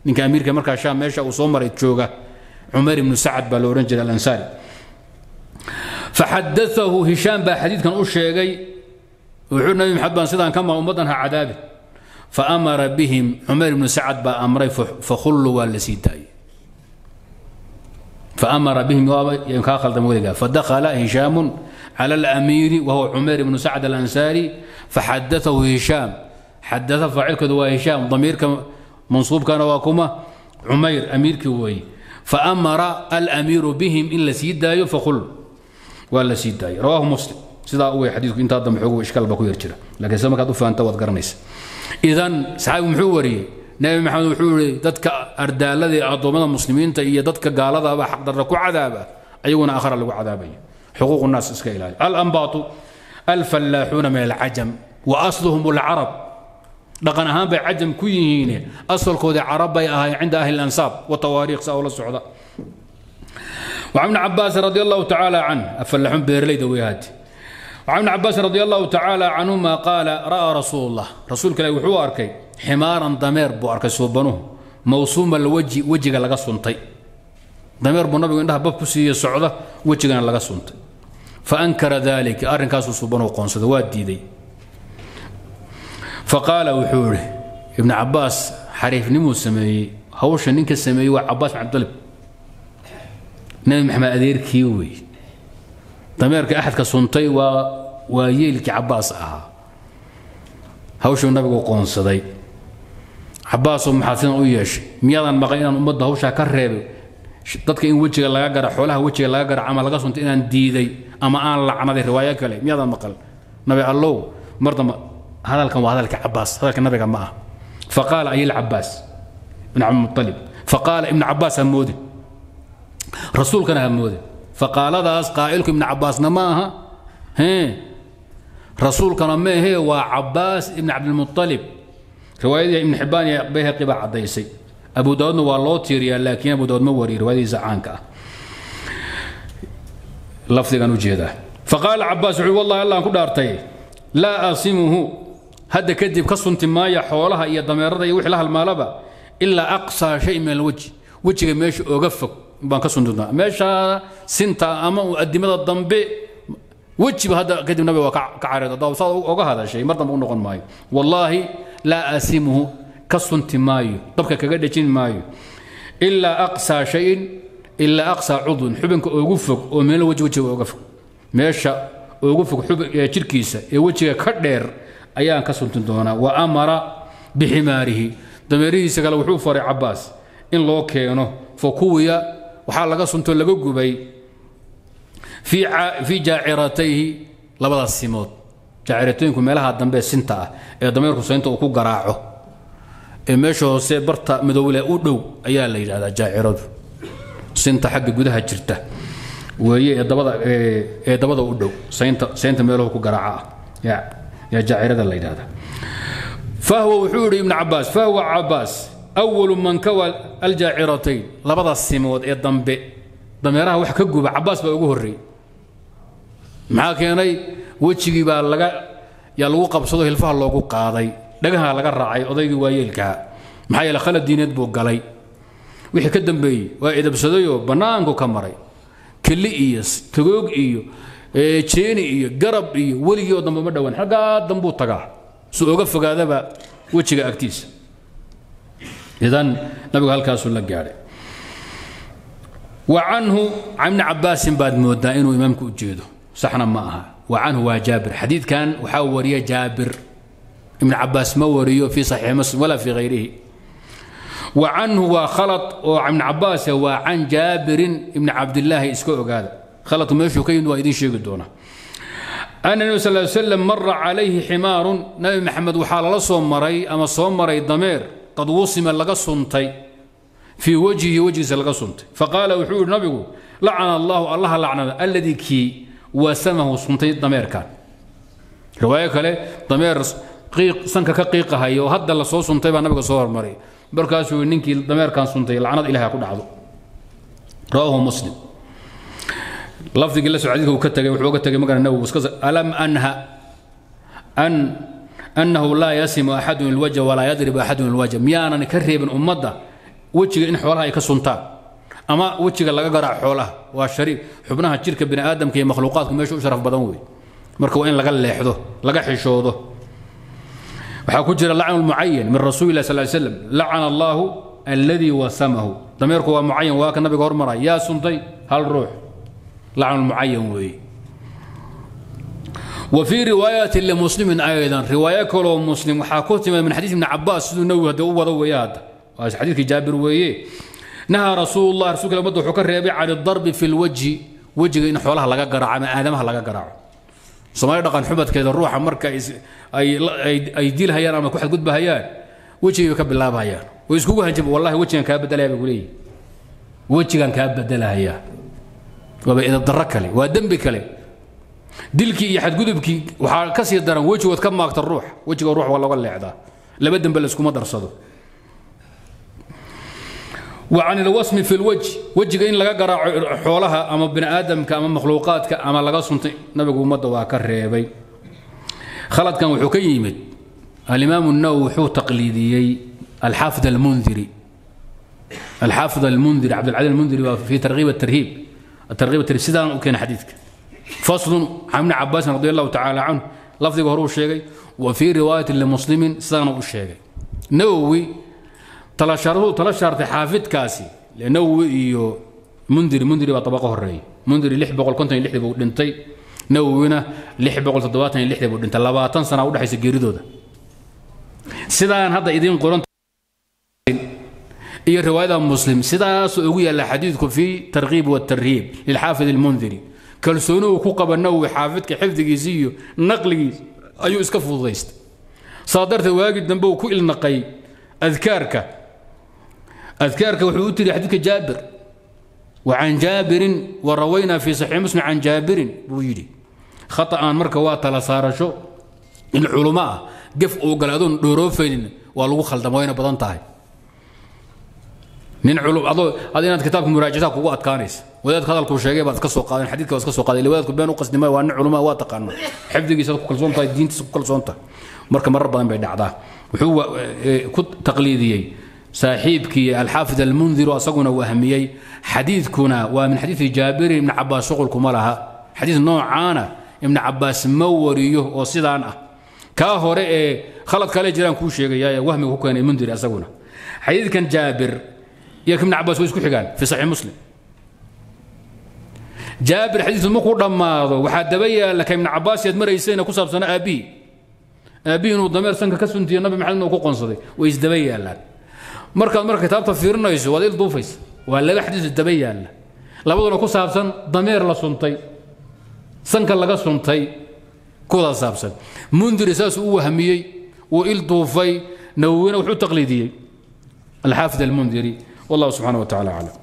Ninka amiirka markaa shaam meesha uu soo maray jooga cumar ibnu sacad baa lo odhan jiray alansaari. Faxadaahu hishaam baa xadiidkan u sheegay. Wuxuu nabi maxamed baan sidaan ka maa ummaddan ha cadaabin. Fa amara bihim cumar ibnu sacad baa amray fakhullu waa la sii daayay famara bihim kaa khaldan weligaa fadakhala hishaamu cala alamiiri wahuwa cumayr bnu sacd alansaari faxadaahu hishaam xadaa faacilkeedu waa hishaam damiirka mansuubkana waa kuma cumayr amiirkii weeye faamara alamiiru bihim in la daayo faul waa la sii rawaahu muslim sidaa u wey xadiiku intaa dambe xoogu ishkaalba ku yar jira lakiinse markaad u faanta waad garanaysa idan saxaabigu muxuu wariyey nabi maxamed wuxuu yihi dadka ardaaladii addoommada muslimiinta iyo dadka gaaladaaba xaqdarra ku cadaaba ayaguna akhra lagu cadaabaya xuquuqu naas iska ilaali alambaatu alfallaaxuuna min alcajam wa asluhum alcarab dhaqan ahaan bay cajam ku yihiin asalkoodii carab bay ahaayeen cinda ahli lansaab wa tawaariikh saa ula socda وعن ابن عباس رضي الله تعالى عنه أفلحون بيرليد ويهاتي وعن ابن عباس رضي الله تعالى عنهما قال رأى رسول الله رسولك لا يحوى أركي ximaaran dameer buu arkay suubanuhu mawsuuma lwji wejiga laga suntay. Dameer buu nabigu indhaha bab ku siiye socda wejigana laga suntay. Fa ankara dalika arrinkaasuu suubanuhu qoonsaday waa diiday fa qaala wuxuu idhi ibnu cabbaas xariifnimuu sameeyey. Hawsha ninka sameeyey waa cabbaas bin abdalib nebi maxamed adeerkii weeye dameerka axadka suntay waa waa yeelkii cabbaas ahaa. Hawshuu nabigu qoonsaday. عباس ومحاسن ويش ميلان مغيان ومده وشا كرهب. دتك إن وجهه لا غره خولها وجهه لا غره عمل لا سنت ان ديدي. أما آن لعنة رواية مقل نبي الله. مردم هذا الكلام هذا الكلام عباس. هذا الكلام نبي ما فقال أي العباس بن عم المطلب. فقال ابن عباس همودي رسول كان همودي فقال هذا قائلك ابن عباس نماها. ها رسول كان ما هي وعباس ابن عبد المطلب. Riwaayadii ibn xibaan iyo bayhaqi baa caddaysay. Abu daawudna waa loo tiiriyaa laakiin abu daawud ma wariyo riwaayadiisa caanka ah. Lafdigan u jeedaa. Faqaala cabaas wuxuu wallahi allah ku dhaartay laa asimuhu hadda kadib ka sunti maaya xoolaha iyo dameerada iyo wixii la halmaalaba ilaa aqsaa shay min alwajhi. Wejiga meesha oga fog baan ka sundunaa meesha sinta ama adimada dambe wejiba hadda kadib nabiga waa ka careed daa saad oga hadashay mar dambe u noqon maayo. Wallaahi laa asimuhu ka sunti maayo dabka kaga dhejin maayo. Ilaa aqsaa shayin ilaa aqsaa cudun xubinka ugu fog oo meel weji oga fog. Meesha ugu fog jirkiisa ee wejiga ka dheer ayaan ka suntin doonaa. Wa amara biximaarihi. Dameerihiisa kale wuxuu faray cabaas in loo keeno fakuwiya waxaa laga suntoo laga gubay fii jaaciratayhi labadaas simood jaaciratooyinku meelaha dambe sinta ah ee dameerku saynta uu ku garaaco. Ee meesha hoose barta midoole u dhow ayaa la yidhahdaa jaaciradu sinta xagga gudaha jirta. Weeye ee dabada u dhow saynta meelahu ku garaaca ah. Yaa jaacirada la yidhahdaa. Fahwa wuxuu yidhi ibnu cabaas fahwa cabaas awalu man kawa aljaaciratayn labada simood ee dambe dameeraha wax ka guba cabaas baa ugu horreeyey. Maxaa keenay? Wejigii baa laga yaa lagu qabsado hilfaha loogu qaaday. Dhagaha laga raacay odaygii waayeelkaa maxaa yeele khalad diineed buu galay. Wixii ka dambeeyey waa edabsadayoo bannaanku ka maray. Keli iyo tagoog iyo jeeni iyo garab iyo weligii oo dambe ma dhowaan. Xaggaa dambuu tagaa. Su oga fogaadaba wejiga agtiisa. Idan nabigu halkaasuu la gaadhay. Wa canhu can ibni baad moodaa inuu imaamku u saxna ma aha canhu waa jaabir. Xadiidkan waxaa wariya jaabir. Ibn cabaas ma wariyo fi saxiix muslim walaa fi hayrihi wa canhu waa khalad oo ibn cabaas waa can jaabirin. Ibni cabdilaahi iska ogaada. Khaladku meeshuu ka yimid waa idiin sheegi doonaa. Ana nebi sal slam mara calayhi ximaarun. Nabi maxamed waxaa lala soo maray ama soo maray dameer qad wusima laga suntay. Fii wajhihi wejgiisa laga suntay. Faqaala wuxuu yihi nabigu lacana allaahu allaha lacnada alladii kii wasamahu suntay dameerka riwaayo kale dameer sanka ka qiiqahay oo hadda la soo suntay baa nabiga soo hormaray markaasuu ninkii dameerkan suntay lacnad ilaha ku dhacdo rawaahu muslim lafdigii la socodka uu ka tagay wuxuu uga tagay magana nawowi iska alam anha an annahu laa yasimu axadun ilwaja walaa yadrib axadun ilwaja miyaanan ka reebin ummadda wejiga in xoolaha ay ka suntaan أما وجهك لقى حوله وشري حبناها تشرك بن آدم كي مخلوقات كم يشوف شرف بدموي. مركوين لقى اللي حضه لقى حشوده. وحكوا جرى اللعن المعين من رسول الله صلى الله عليه وسلم. لعن الله الذي وسمه. ضميرك هو معين وهكذا النبي قال مرة يا سنتي هل روح؟ لعن المعين وي. وفي رواية لمسلم أيضا. رواية كل مسلم. وحاكوتي من حديث ابن عباس نوه دو ودو وياد حديث جابر ويه nahaa rasuullah rasulka umada wuxuu ka reebay can idarbi fi lwajhi wejiga in xoolaha laga garaaco ama aadamaha laga garaaco soomaaliya dhaqan xubadkeeda ruuxa marka ay dilhayaan ama ku xadgudbahayaan wejigay ka bilaabayaan way iskugu hanjab wallahi wejigan kaa bedelaya bay kuleeyihi wejigan kaa bedelahayaa waaba idadaro kale waa dembi kale dilkii iyo xadgudubkii waxaa ka sii daran wejigood ka maagta ruux wejiga ruux waa looga leexdaa laba dembe la iskuma darsado an ilwasmi fi lwajhi wejiga in laga garaaco xoolaha ama biniaadamka ama makhluuqaadka ama laga suntay nabigu ummadda waa ka reebay. Khaladkan wuxuu ka yimid. Alimaam اnawowi wuxuu taqliidiyey alxaafid almundiri alxaafid almundiri cabdilcadi almundiri waa fi tarhiib atarhiib atarhiib atarhiib sidaan u keena xadiidka. Faslun ibn cabaasin radi allahu tacaala canhu lafdiga hore uu sheegay wa fii riwaayati limuslimin sidaana talashaaruhu tala shaartay xaafidkaasi nawowi iyo mundiri mundiri baa tabaqo horreeya mundiri lix boqol konton iyo lixdii buu dhintay. Nawowina lix boqol toddobaatan iyo lixdii buu dhintay. Labaatan sana udhexaysa geeridooda. Sidaan hadda idiin qoran iyo riwaayada muslim sidaasoo ugu yaalla xadiidku fii tarkiib watarhiib lilxaafid almundiri kalsoonihu ku qaba nawowi xaafidka xifdigiisi iyo naqligiis ayuu iska fududaystay. Saa darteed waagi dambe uu ku ilnaqay adkaarka adkaarka wuxuu u tiri xadiidka jaabir wa can jaabirin wa rawaynaa fii saxiix muslim can jaabirin buu yidhi. Khaa'an marka waa tala saarasho in culummo ah gef uu galay adoon dhooroofaynin waa lagu khaldama wayna badan tahay. Nin culum ad inaad kitaabka muraajataa kugu adkaanaysa wadaadka hadalkuu sheegay baad iska soo qaadan xadiidka waa iska soo qaaday ile wadaadku been u qasdi maayo waa nin culumada ah, waa taqaano. Xifdigiisaad ku kalsoon tahay diintiisa ku kalsoon tahay. Marka marar badan bay dhacdaa. Wuxuu eh, ku taqliidiyey saaxiibkii alxaafid almundiru asaguna wahmiyey xadiidkuna waa min xadiidi jaabirin ibn cabaas shuqulkuma laha. Xadiid noocaana ibn cabaas ma wariyo oo sidaan ah. Kaa hore ee khalad kale jiraan kuu sheegayaa wahmiga ku keenay mundir asaguna. Xadiidkan jaabir iyo ibni cabaas way isku xigaan fii saxiix muslim. Jaabir xadiisu markuu dhammaado. Waxaa daba yaalla ka ibni cabaas yaad maraysayna ku saabsana aabbihi aabbihi inuu dameer sanka ka suntiyo nabi maxamed uu ku qoonsaday. Way isdaba yaallaan markaad marka kitaabta fiirinayso waad il duufaysa. Waa laba xadiiso daba yaalla labaduna ku saabsan dameer la suntay sanka laga suntay kuwadaas saabsan. Mundiri saasuu u wahmiyey wuu il duufay nawowina wuxuu taqliidiyey. Alxaafid almundiri wallah subxaana wa tacala aclam